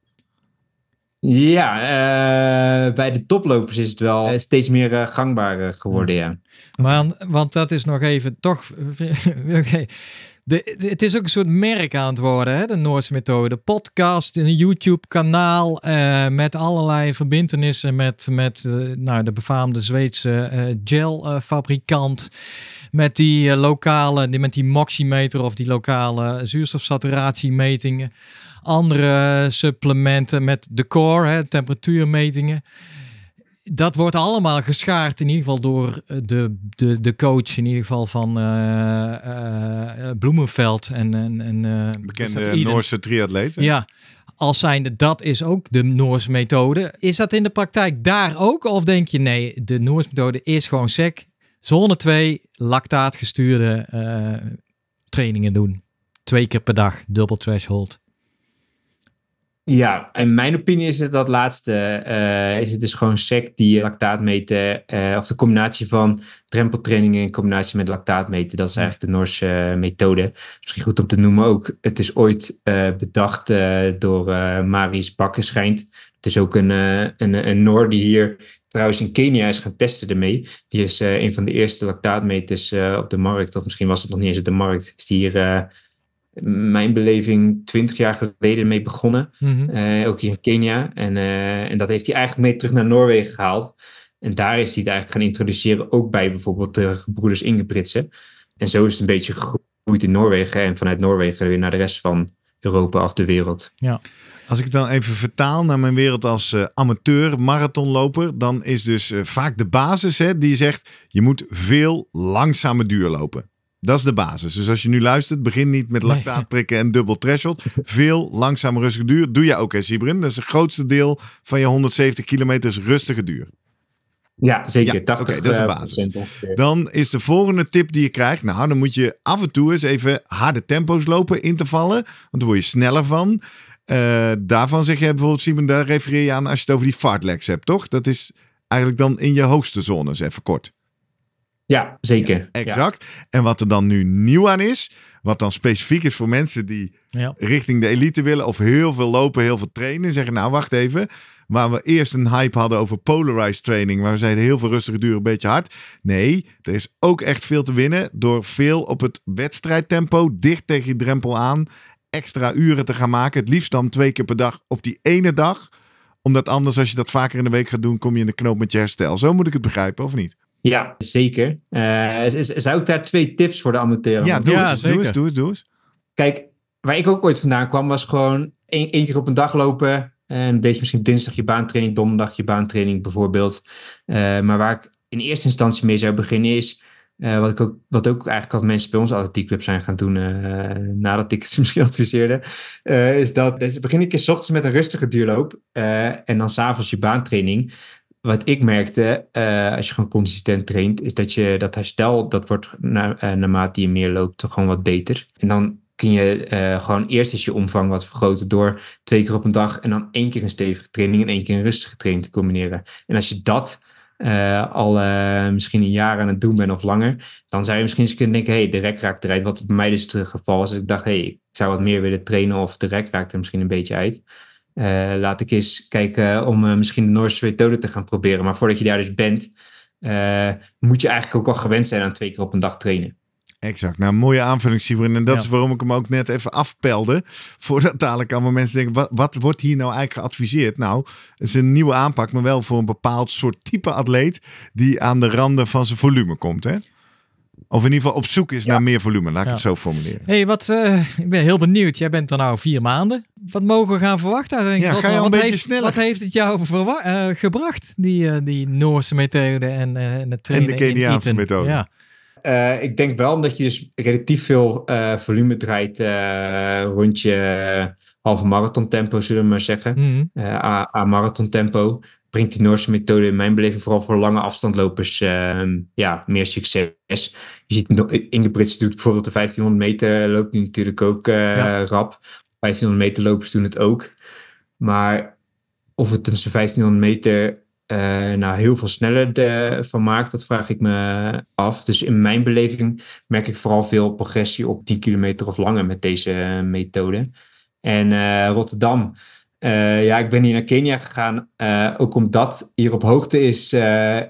Ja, uh, bij de toplopers is het wel steeds meer uh, gangbaar geworden, ja. Maar, want dat is nog even toch... okay. De, het is ook een soort merk aan het worden, hè, de Noorse methode. Podcast, een YouTube-kanaal uh, met allerlei verbindenissen met, met nou, de befaamde Zweedse gelfabrikant. met die lokale, die, met die maximeter of die lokale zuurstofsaturatiemetingen. Andere supplementen met de core, hè, temperatuurmetingen dat wordt allemaal geschaard in ieder geval door eh, de, de, de coach in ieder geval van uh, uh, Bloemenveld en, en, en bekende Noorse triatleten. Ja, als zijnde dat is ook de Noorse methode. Is dat in de praktijk daar ook? Of denk je nee, de Noorse methode is gewoon sec, zone 2, lactaat gestuurde trainingen doen. Twee keer per dag, double threshold. Ja, in mijn opinie is het dat laatste. Uh, is het dus gewoon SEC die lactaat meten. Uh, of de combinatie van drempeltrainingen in combinatie met lactaat meten. Dat is eigenlijk de Noorse uh, methode. Misschien goed om te noemen ook. Het is ooit bedacht door Maris Bakker schijnt. Het is ook een, een, een Noor die hier trouwens in Kenia is gaan testen ermee. Die is een van de eerste lactaatmeters op de markt. Of misschien was het nog niet eens op de markt. Is die hier mijn beleving twintig jaar geleden mee begonnen. Mhm. Eh, ook hier in Kenia. En, uh, en dat heeft hij eigenlijk mee terug naar Noorwegen gehaald. En daar is hij het eigenlijk gaan introduceren, ook bij bijvoorbeeld de gebroeders Ingebritsen. En zo is het een beetje gegroeid in Noorwegen en vanuit Noorwegen weer naar de rest van Europa of de wereld. Ja. Als ik dan even vertaal naar mijn wereld als uh, amateur marathonloper, dan is dus vaak de basis hè, die zegt je moet veel langzame duur lopen. Dat is de basis. Dus als je nu luistert, begin niet met lactaat prikken en dubbel threshold. Veel langzaam rustige duur. Doe je ook, hè, Sibrin? Dat is het grootste deel van je 170 kilometers rustige duur. Ja, zeker. Ja, Oké, dat is de basis. Dan is de volgende tip die je krijgt. Nou, dan moet je af en toe eens even harde tempo's lopen, intervallen. Want daar word je sneller van. Uh, daarvan zeg je bijvoorbeeld, Simon, daar refereer je aan als je het over die fartlegs hebt, toch? Dat is eigenlijk dan in je hoogste zones, even kort. Ja, zeker. exact. En wat er dan nu nieuw aan is, wat dan specifiek is voor mensen die ja. richting de elite willen of heel veel lopen, heel veel trainen, zeggen nou wacht even, waar we eerst een hype hadden over polarized training, waar we zeiden heel veel rustige duur, een beetje hard. Nee, er is ook echt veel te winnen door veel op het wedstrijdtempo, dicht tegen je drempel aan, extra uren te gaan maken. Het liefst dan twee keer per dag op die ene dag omdat anders, als je dat vaker in de week gaat doen, kom je in de knoop met je herstel. Zo moet ik het begrijpen, of niet? Ja, zeker. Uh, zou ik daar twee tips voor de amateur? Ja, doe, eens, doe eens, doe eens, doe eens. Kijk, waar ik ook ooit vandaan kwam, was gewoon één, één keer op een dag lopen. En deed je misschien dinsdag je baantraining, donderdag je baantraining bijvoorbeeld. Uh, maar waar ik in eerste instantie mee zou beginnen is... Uh, wat, ik ook, wat ook eigenlijk al mensen bij onze atletiekclub zijn gaan doen uh, nadat ik het misschien adviseerde, is dat dus begin ik eens ochtends met een rustige duurloop en dan s'avonds je baantraining. Wat ik merkte, als je gewoon consistent traint, is dat je dat herstel, dat wordt na, naarmate je meer loopt, gewoon wat beter. En dan kun je uh, gewoon eerst eens je omvang wat vergroten door twee keer op een dag en dan één keer een stevige training en één keer een rustige training te combineren. En als je dat al misschien een jaar aan het doen bent of langer, dan zou je misschien eens kunnen denken, hey, de rek raakt eruit. Wat bij mij dus het geval was. Ik dacht, hey, ik zou wat meer willen trainen of de rek raakt er misschien een beetje uit. Laat ik eens kijken om misschien de Noorse methode te gaan proberen. Maar voordat je daar dus bent, moet je eigenlijk ook al gewend zijn aan twee keer op een dag trainen. Exact. Nou, mooie aanvulling, Sibrin. En dat is waarom ik hem ook net even afpelde. Voordat dadelijk allemaal mensen denken, wat, wat wordt hier nou eigenlijk geadviseerd? Nou, het is een nieuwe aanpak, maar wel voor een bepaald soort type atleet die aan de randen van zijn volume komt. Hè? Of in ieder geval op zoek is naar meer volume, laat ik het zo formuleren. hey, wat, uh, ik ben heel benieuwd. Jij bent er nou vier maanden. Wat mogen we gaan verwachten? Ja, ga je wat, wat beetje heeft, sneller. Wat heeft het jou uh, gebracht, die, uh, die Noorse methode en, en het trainen En de Keniaanse methode. Ja. Uh, ik denk wel omdat je dus relatief veel uh, volume draait uh, rond je halve marathon tempo, zullen we maar zeggen. Mm -hmm. aan marathon tempo brengt die Noorse methode in mijn beleving vooral voor lange afstandlopers ehm, ja, meer succes. Je ziet Ingebrigts doet bijvoorbeeld de 1500 meter, loopt nu natuurlijk ook ja. rap. 1500 meter lopers doen het ook. Maar of het tussen 1500 meter uh, nou heel veel sneller de, van maakt, dat vraag ik me af. Dus in mijn beleving merk ik vooral veel progressie op 10 kilometer of langer met deze methode. En Rotterdam, uh, ja, ik ben hier naar Kenia gegaan, ook omdat hier op hoogte is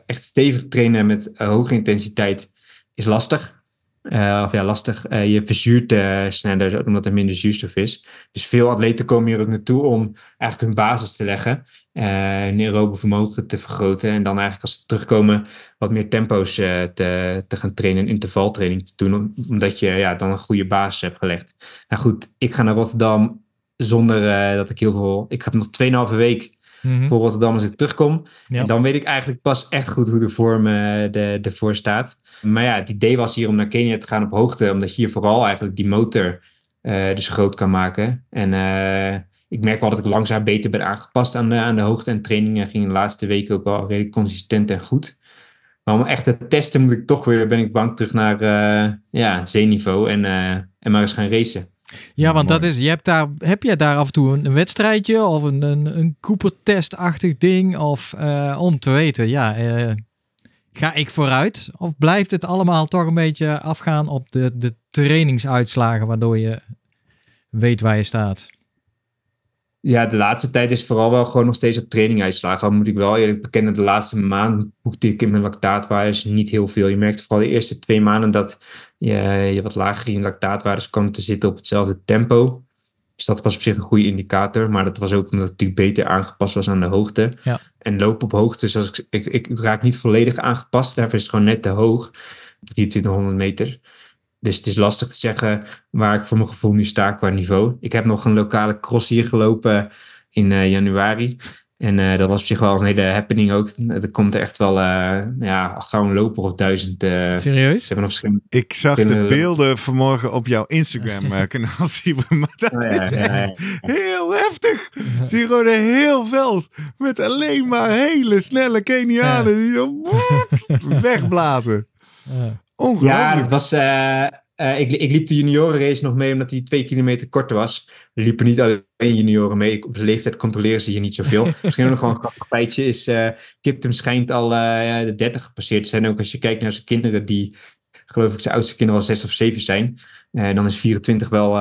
echt stevig trainen met hoge intensiteit is lastig. Uh, of ja, lastig. Uh, je verzuurt uh, sneller omdat er minder zuurstof is. Dus veel atleten komen hier ook naartoe om eigenlijk hun basis te leggen. hun aerobe vermogen te vergroten. En dan eigenlijk als ze terugkomen wat meer tempo's te, te gaan trainen. Intervaltraining te doen. Omdat je ja, dan een goede basis hebt gelegd. Nou goed, ik ga naar Rotterdam zonder dat ik heel veel... Ik heb nog 2,5 week mm -hmm. voor Rotterdam als ik terugkom. Ja. En dan weet ik eigenlijk pas echt goed hoe de vorm uh, de, ervoor staat. Maar ja, het idee was hier om naar Kenia te gaan op hoogte, omdat je hier vooral eigenlijk die motor uh, dus groot kan maken. En uh, ik merk wel dat ik langzaam beter ben aangepast aan de, aan de hoogte. En trainingen gingen de laatste weken ook wel redelijk consistent en goed. Maar om echt te testen moet ik toch weer, ben ik bang terug naar ja, zeeniveau en, en maar eens gaan racen. Ja, want dat is, je hebt, daar, heb je daar af en toe een wedstrijdje of een, een, een Cooper-testachtig ding? Of uh, om te weten, ja, uh, ga ik vooruit? Of blijft het allemaal toch een beetje afgaan op de, de trainingsuitslagen, waardoor je weet waar je staat? Ja, de laatste tijd is vooral wel gewoon nog steeds op traininguitslagen. Al moet ik wel eerlijk bekennen, de laatste maand boekte ik in mijn lactaatwaardes niet heel veel. Je merkt vooral de eerste twee maanden dat je, je wat lager in je lactaatwaardes kwam te zitten op hetzelfde tempo. Dus dat was op zich een goede indicator. Maar dat was ook omdat het natuurlijk beter aangepast was aan de hoogte. Ja. En lopen op hoogte, dus als ik, ik, ik raak niet volledig aangepast. Daarvoor is het gewoon net te hoog. 2300 meter. Dus het is lastig te zeggen waar ik voor mijn gevoel nu sta qua niveau. Ik heb nog een lokale cross hier gelopen in uh, januari. En uh, dat was op zich wel een hele happening ook. Er komt er echt wel, uh, ja, gauw een loper of duizend. Serieus? Ze verschillende... Ik zag de beelden vanmorgen op jouw Instagram-kanaal, Sieber. Maar dat Oh, ja, is ja, echt heel heftig. Zie je gewoon een heel veld met alleen maar hele snelle Kenianen die zo wegblazen. Ja. Ongelooflijk. Ja, dat was. uh, uh, ik, ik liep de juniorenrace nog mee omdat die twee kilometer korter was. Er liepen niet alleen junioren mee. Ik, op de leeftijd controleren ze hier niet zoveel. Misschien ook nog gewoon een grappig feitje is. Uh, Kiptum schijnt al de 30 gepasseerd te zijn. Ook als je kijkt naar zijn kinderen, die geloof ik zijn oudste kinderen al 6 of 7 zijn. dan is 24 wel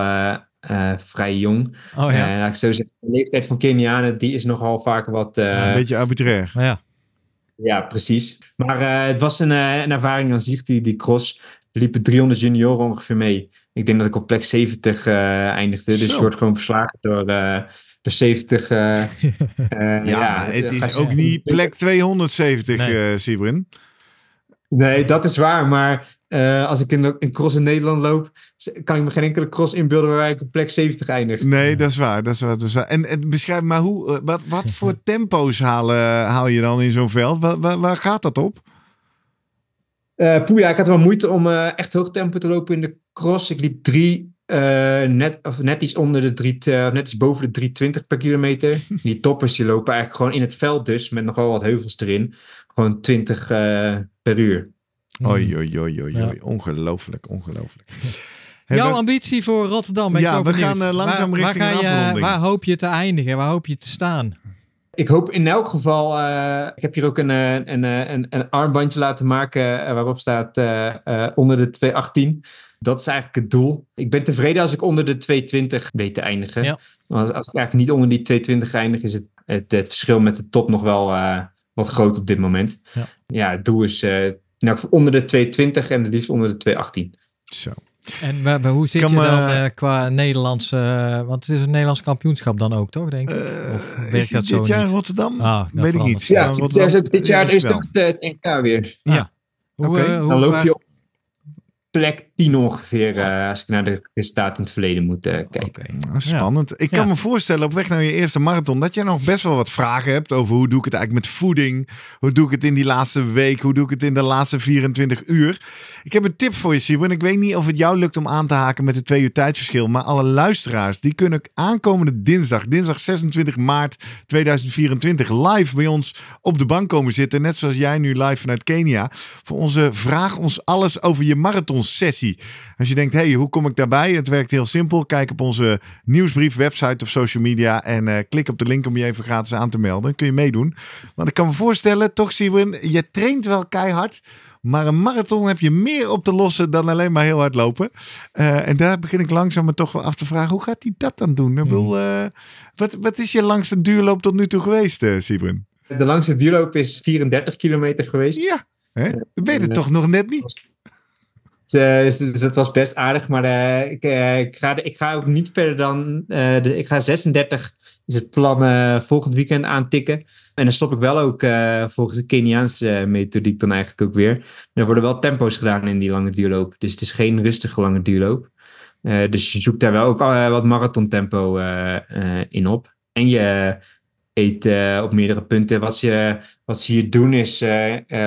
vrij jong. Oh, ja. laat ik zo zeggen, de leeftijd van Kenianen die is nogal vaak wat. Ja, een beetje arbitrair. Ja. Ja, precies. Maar uh, het was een, uh, een ervaring aan zich, die, die cross. Er liepen 300 junioren ongeveer mee. Ik denk dat ik op plek 70 uh, eindigde. Dus Zo. je wordt gewoon verslagen door, door 70. ja, ja, ja, het is ook niet plek 270, nee. Sibrin. Nee, dat is waar. Maar eh, als ik een, een cross in Nederland loop, kan ik me geen enkele cross inbeelden waar ik op plek 70 eindig. Nee, dat is waar. Dat is waar, dat is waar. En, en beschrijf maar hoe, eh, wat, wat voor tempo's halen, haal je dan in zo'n veld? Waar, waar, waar gaat dat op? Uh, poeh, ja, ik had wel moeite om uh, echt hoog tempo te lopen in de cross. Ik liep drie, net, of net iets onder de drie, net iets boven de 320 per kilometer. Die toppers die lopen eigenlijk gewoon in het veld dus, met nogal wat heuvels erin. Gewoon 20 per uur. Oei, oei, oei, oei, ja. Ongelooflijk, ongelooflijk. Jouw ambitie voor Rotterdam, ben ja, we gaan uh, langzaam waar, richting waar, ga je, waar hoop je te eindigen? Waar hoop je te staan? Ik hoop in elk geval, uh, ik heb hier ook een, een, een, een armbandje laten maken waarop staat uh, onder de 218. Dat is eigenlijk het doel. Ik ben tevreden als ik onder de 220 weet te eindigen. Ja. Als, als ik eigenlijk niet onder die 220 eindig, is het, het, het verschil met de top nog wel wat groot op dit moment. Ja, ja het doel is nou, onder de 220 en het liefst onder de 218. Zo. En hoe zit Kan je dan eh, qua Nederlands, eh, want het is een Nederlands kampioenschap dan ook, toch, denk ik? of Eh, is werkt dat dit zo jaar niet? Rotterdam? Ah, nou, Weet ik niet. Ja, dit Rotterdam is ook- dit jaar is ook het NK weer. Hoe, Oké, eh, hoe, Dan loop je op plek 10 ongeveer, eh, als ik naar de resultaten in het verleden moet eh, kijken. Nou, spannend. Ik kan Ja. me voorstellen op weg naar je eerste marathon dat je nog best wel wat vragen hebt over hoe doe ik het eigenlijk met voeding? Hoe doe ik het in die laatste week? Hoe doe ik het in de laatste 24 uur? Ik heb een tip voor je, Simon. Ik weet niet of het jou lukt om aan te haken met het twee uur tijdsverschil. Maar alle luisteraars, die kunnen aankomende dinsdag, dinsdag 26 maart 2024, live bij ons op de bank komen zitten. Net zoals jij nu live vanuit Kenia. Voor onze Vraag ons alles over je Als je denkt, hey, hoe kom ik daarbij? Het werkt heel simpel. Kijk op onze nieuwsbrief, website of social media. En eh, klik op de link om je even gratis aan te melden. Dan kun je meedoen. Want ik kan me voorstellen, toch Simon, je traint wel keihard. Maar een marathon heb je meer op te lossen dan alleen maar heel hard lopen. Eh, en daar begin ik langzaam me toch wel af te vragen. Hoe gaat hij dat dan doen? Bedoel, eh, wat, wat is je langste duurloop tot nu toe geweest, eh Simon? De langste duurloop is 34 kilometer geweest. Ja, hè? dan ben je Ja. toch nog net niet. Eh, dus- dat was best aardig, maar eh, ik, eh, ik, ga, ik ga ook niet verder dan. ik ga 36 is het plan volgend weekend aantikken. En dan stop ik wel ook volgens de Keniaanse methodiek dan eigenlijk ook weer. Er worden wel tempo's gedaan in die lange duurloop. Dus het is geen rustige lange duurloop. Dus je zoekt daar wel ook wat marathontempo in op. En je eet op meerdere punten. Wat ze, wat ze hier doen is,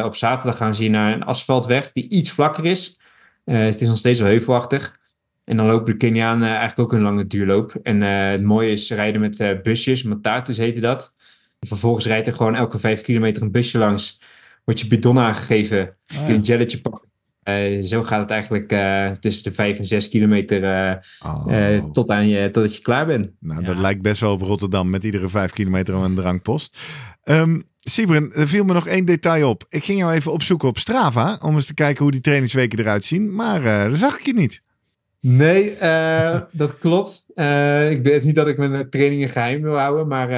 op zaterdag gaan ze hier naar een asfaltweg die iets vlakker is. Eh, het is nog steeds wel heuvelachtig. En dan lopen de Kenianen eigenlijk ook een lange duurloop. En eh, het mooie is rijden met eh, busjes, matatus heette dat. En vervolgens rijdt er gewoon elke vijf kilometer een busje langs. Wordt je bidon aangegeven, kun je een jelletje pakken. Eh, zo gaat het eigenlijk eh, tussen de vijf en zes kilometer eh, Oh. eh, tot aan je, totdat je klaar bent. Nou, dat lijkt best wel op Rotterdam met iedere vijf kilometer een drangpost. Ehm Sibren, er viel me nog één detail op. Ik ging jou even opzoeken op Strava om eens te kijken hoe die trainingsweken eruit zien. Maar eh daar zag ik je niet. Nee, eh, dat klopt. Eh, ik weet niet dat ik mijn trainingen geheim wil houden, maar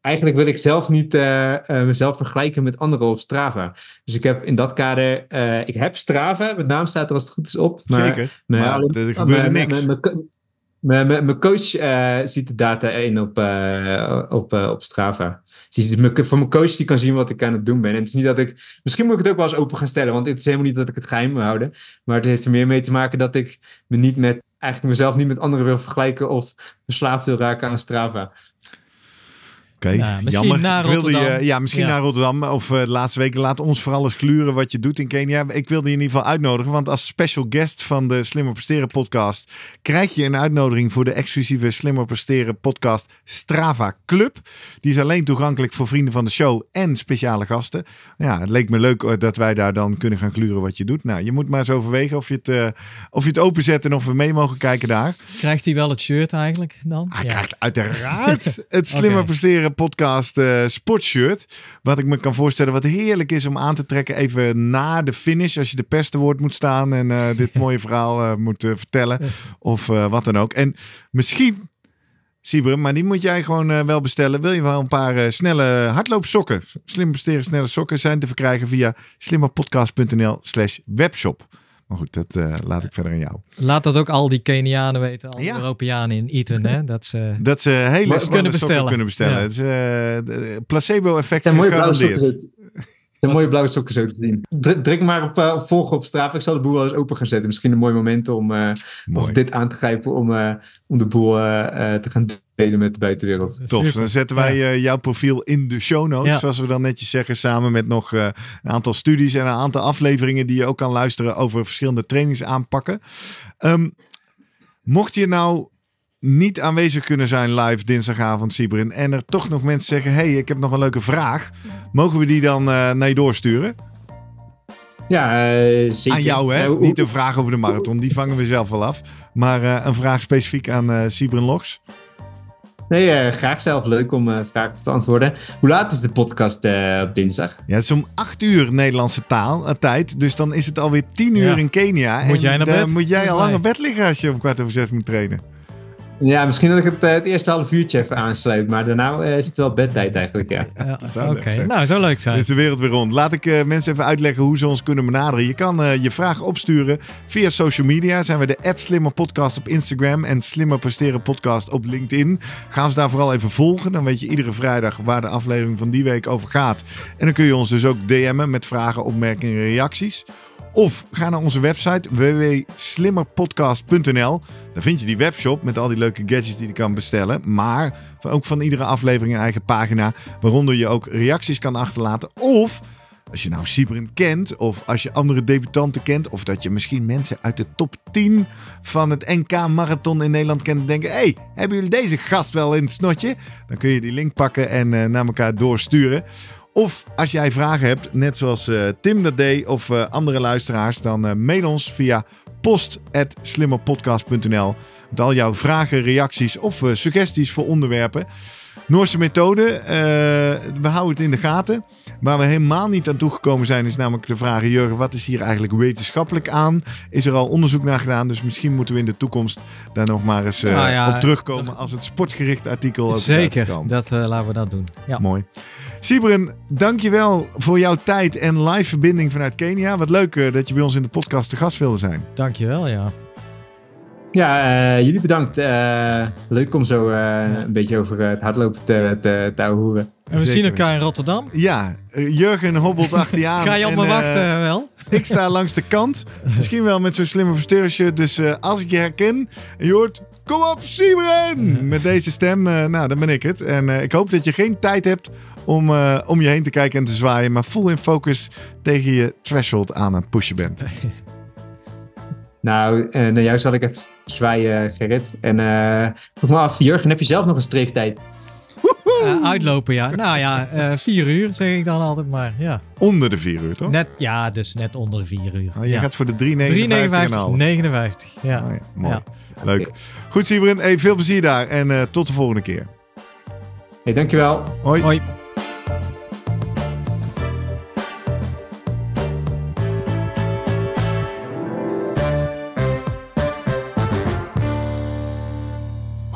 eigenlijk wil ik zelf niet mezelf vergelijken met anderen op Strava. Dus ik heb in dat kader, ik heb Strava, mijn naam staat er als het goed is op. Maar Zeker. mijn- maar alleen- er gebeurde niks. mijn- mijn co- Mijn, mijn, mijn coach ziet de data in op, op, op Strava. Voor mijn coach die kan zien wat ik aan het doen ben. En het is niet dat ik. Misschien moet ik het ook wel eens open gaan stellen. Want het is helemaal niet dat ik het geheim wil houden. Maar het heeft er meer mee te maken dat ik me niet met. Eigenlijk mezelf niet met anderen wil vergelijken. Of verslaafd wil raken aan Strava. Oké, Ja, misschien jammer. naar wilde je, Rotterdam. ja, misschien Ja. naar Rotterdam. Of eh, de laatste weken laat ons vooral eens gluren wat je doet in Kenia. Ik wilde je in ieder geval uitnodigen. Want als special guest van de Slimmer Presteren podcast... krijg je een uitnodiging voor de exclusieve Slimmer Presteren podcast Strava Club. Die is alleen toegankelijk voor vrienden van de show en speciale gasten. Ja, het leek me leuk eh, dat wij daar dan kunnen gaan gluren wat je doet. Nou, je moet maar eens overwegen of je het, eh, of je het openzet en of we mee mogen kijken daar. Krijgt hij wel het shirt eigenlijk dan? Hij Ja. krijgt uiteraard het Slimmer. Presteren podcast eh, sportshirt. Wat ik me kan voorstellen wat heerlijk is om aan te trekken even na de finish. Als je de pers te woord moet staan en eh, dit mooie verhaal eh, moet vertellen. Of wat dan ook. En misschien, Sieber, maar die moet jij gewoon wel bestellen. Wil je wel een paar snelle hardloopsokken? Slimmer Presteren snelle sokken zijn te verkrijgen via slimmerpodcast.nl slash webshop. Maar goed, dat eh, laat ik verder aan jou. Laat dat ook al die Kenianen weten, al die Ja. Europeanen in Eten, hè? Dat ze... Dat ze hele kunnen sokken bestellen. kunnen bestellen. Ja. Het is, eh, de placebo-effect Het zijn mooie blauwe gegarandeerd. Een mooie blauwe sokken zo te zien. Druk, druk maar op, uh, op volgen op Strava. Ik zal de boel wel eens open gaan zetten. Misschien een mooi moment om uh, of dit aan te grijpen om, uh, om de boel te gaan delen met de buitenwereld. Tof, dan zetten wij ja. jouw profiel in de show notes. Ja. Zoals we dan netjes zeggen, samen met nog een aantal studies en een aantal afleveringen die je ook kan luisteren over verschillende trainingsaanpakken. Um, mocht je nou niet aanwezig kunnen zijn live dinsdagavond, Sibrin. En er toch nog mensen zeggen: hey, ik heb nog een leuke vraag. Mogen we die dan uh, naar je doorsturen? Ja, uh, zeker. Aan jou, hè? Uh, niet een vraag over de marathon, die vangen we zelf wel af. Maar een vraag specifiek aan uh, Sibrin Logs. Nee, graag zelf. Leuk om vragen te beantwoorden. Hoe laat is de podcast op dinsdag? Ja, het is om 8 uur Nederlandse taal, tijd. Dus dan is het alweer 10 uur ja. in Kenia. Moet jij naar bed? moet jij al lang op bed liggen als je om kwart over zes moet trainen. Ja, misschien dat ik het, uh, het eerste half uurtje even aansluit. Maar daarna uh, is het wel bedtijd eigenlijk, ja. ja Oké, nou, zou leuk zijn. Is de wereld weer rond. Laat ik uh, mensen even uitleggen hoe ze ons kunnen benaderen. Je kan je vraag opsturen via social media. Zijn we de Slimmer Podcast op Instagram en Slimmer Presteren Podcast op LinkedIn. Gaan ze daar vooral even volgen. Dan weet je iedere vrijdag waar de aflevering van die week over gaat. En dan kun je ons dus ook DM'en met vragen, opmerkingen en reacties. Of ga naar onze website www.slimmerpodcast.nl. Daar vind je die webshop met al die leuke gadgets die je kan bestellen. Maar ook van iedere aflevering een eigen pagina. Waaronder je ook reacties kan achterlaten. Of als je nou Sibren kent, of als je andere debutanten kent, of dat je misschien mensen uit de top 10 van het NK Marathon in Nederland kent en denken: hey, hebben jullie deze gast wel in het snotje? Dan kun je die link pakken en uh, naar elkaar doorsturen. Of als jij vragen hebt, net zoals uh, Tim dat deed, of uh, andere luisteraars, dan uh, mail ons via post.slimmerpodcast.nl met al jouw vragen, reacties of suggesties voor onderwerpen. Noorse methode, we houden het in de gaten. Waar we helemaal niet aan toegekomen zijn, is namelijk de vraag: Jurgen, wat is hier eigenlijk wetenschappelijk aan? Is er al onderzoek naar gedaan? Dus misschien moeten we in de toekomst daar nog maar eens uh, nou ja, op terugkomen dat... als het sportgericht artikel Zeker, dat uh, laten we dat doen. Ja. Mooi. Sibren, dankjewel voor jouw tijd en live verbinding vanuit Kenia. Wat leuk dat je bij ons in de podcast te gast wilde zijn. Dankjewel, ja. Ja, uh, jullie bedankt. Uh, leuk om zo uh, een beetje over het hardlopen te, te, te horen. En we Zeker. zien elkaar in Rotterdam. Ja, Jurgen hobbelt achter je aan. Ga je op me wachten wel? Ik sta langs de kant. Misschien wel met zo'n slimme versteurensje. Dus als ik je herken en je hoort... Kom op, Simon! Met deze stem, nou, dan ben ik het. En ik hoop dat je geen tijd hebt om, om je heen te kijken en te zwaaien. Maar full in focus tegen je threshold aan het pushen bent. Nou, uh, naar jou zal ik even zwaaien, Gerrit. En uh, vroeg me af, Jurgen, heb je zelf nog een streeftijd? Uh, uitlopen, ja. Nou ja, uh, vier uur zeg ik dan altijd maar. Ja. Onder de vier uur, toch? Net, ja, dus net onder de vier uur. Oh, je ja. gaat voor de 3,59 3,59. 59, ja. Oh, ja mooi. Ja. Leuk. Okay. Goed, Sibrin. Hey, veel plezier daar en uh, tot de volgende keer. Hey, dankjewel. Hoi. Hoi.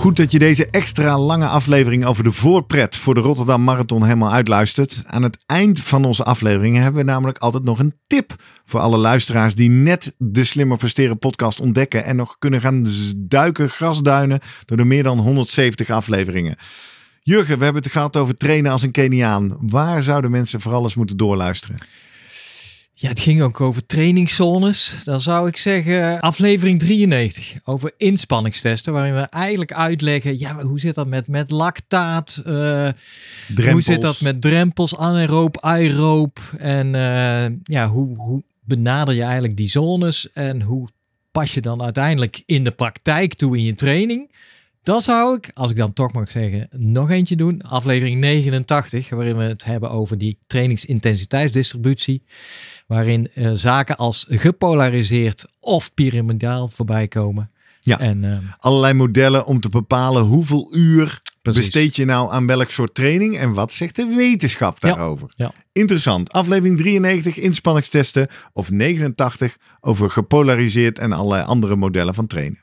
Goed dat je deze extra lange aflevering over de voorpret voor de Rotterdam Marathon helemaal uitluistert. Aan het eind van onze afleveringen hebben we namelijk altijd nog een tip voor alle luisteraars die net de Slimmer Presteren podcast ontdekken en nog kunnen gaan duiken, grasduinen door de meer dan 170 afleveringen. Jurgen, we hebben het gehad over trainen als een Keniaan. Waar zouden mensen vooral eens moeten doorluisteren? Ja, het ging ook over trainingszones. Dan zou ik zeggen aflevering 93 over inspanningstesten, waarin we eigenlijk uitleggen, ja, hoe zit dat met, met lactaat? Uh, hoe zit dat met drempels, anaeroop, aeroop? En uh, ja, hoe, hoe benader je eigenlijk die zones en hoe pas je dan uiteindelijk in de praktijk toe in je training? Dat zou ik, als ik dan toch mag zeggen, nog eentje doen. Aflevering 89, waarin we het hebben over die trainingsintensiteitsdistributie. Waarin uh, zaken als gepolariseerd of piramidaal voorbij komen. Ja, en, uh, allerlei modellen om te bepalen hoeveel uur Precies. besteed je nou aan welk soort training en wat zegt de wetenschap daarover? Ja, ja. Interessant. Aflevering 93 inspanningstesten of 89 over gepolariseerd en allerlei andere modellen van trainen.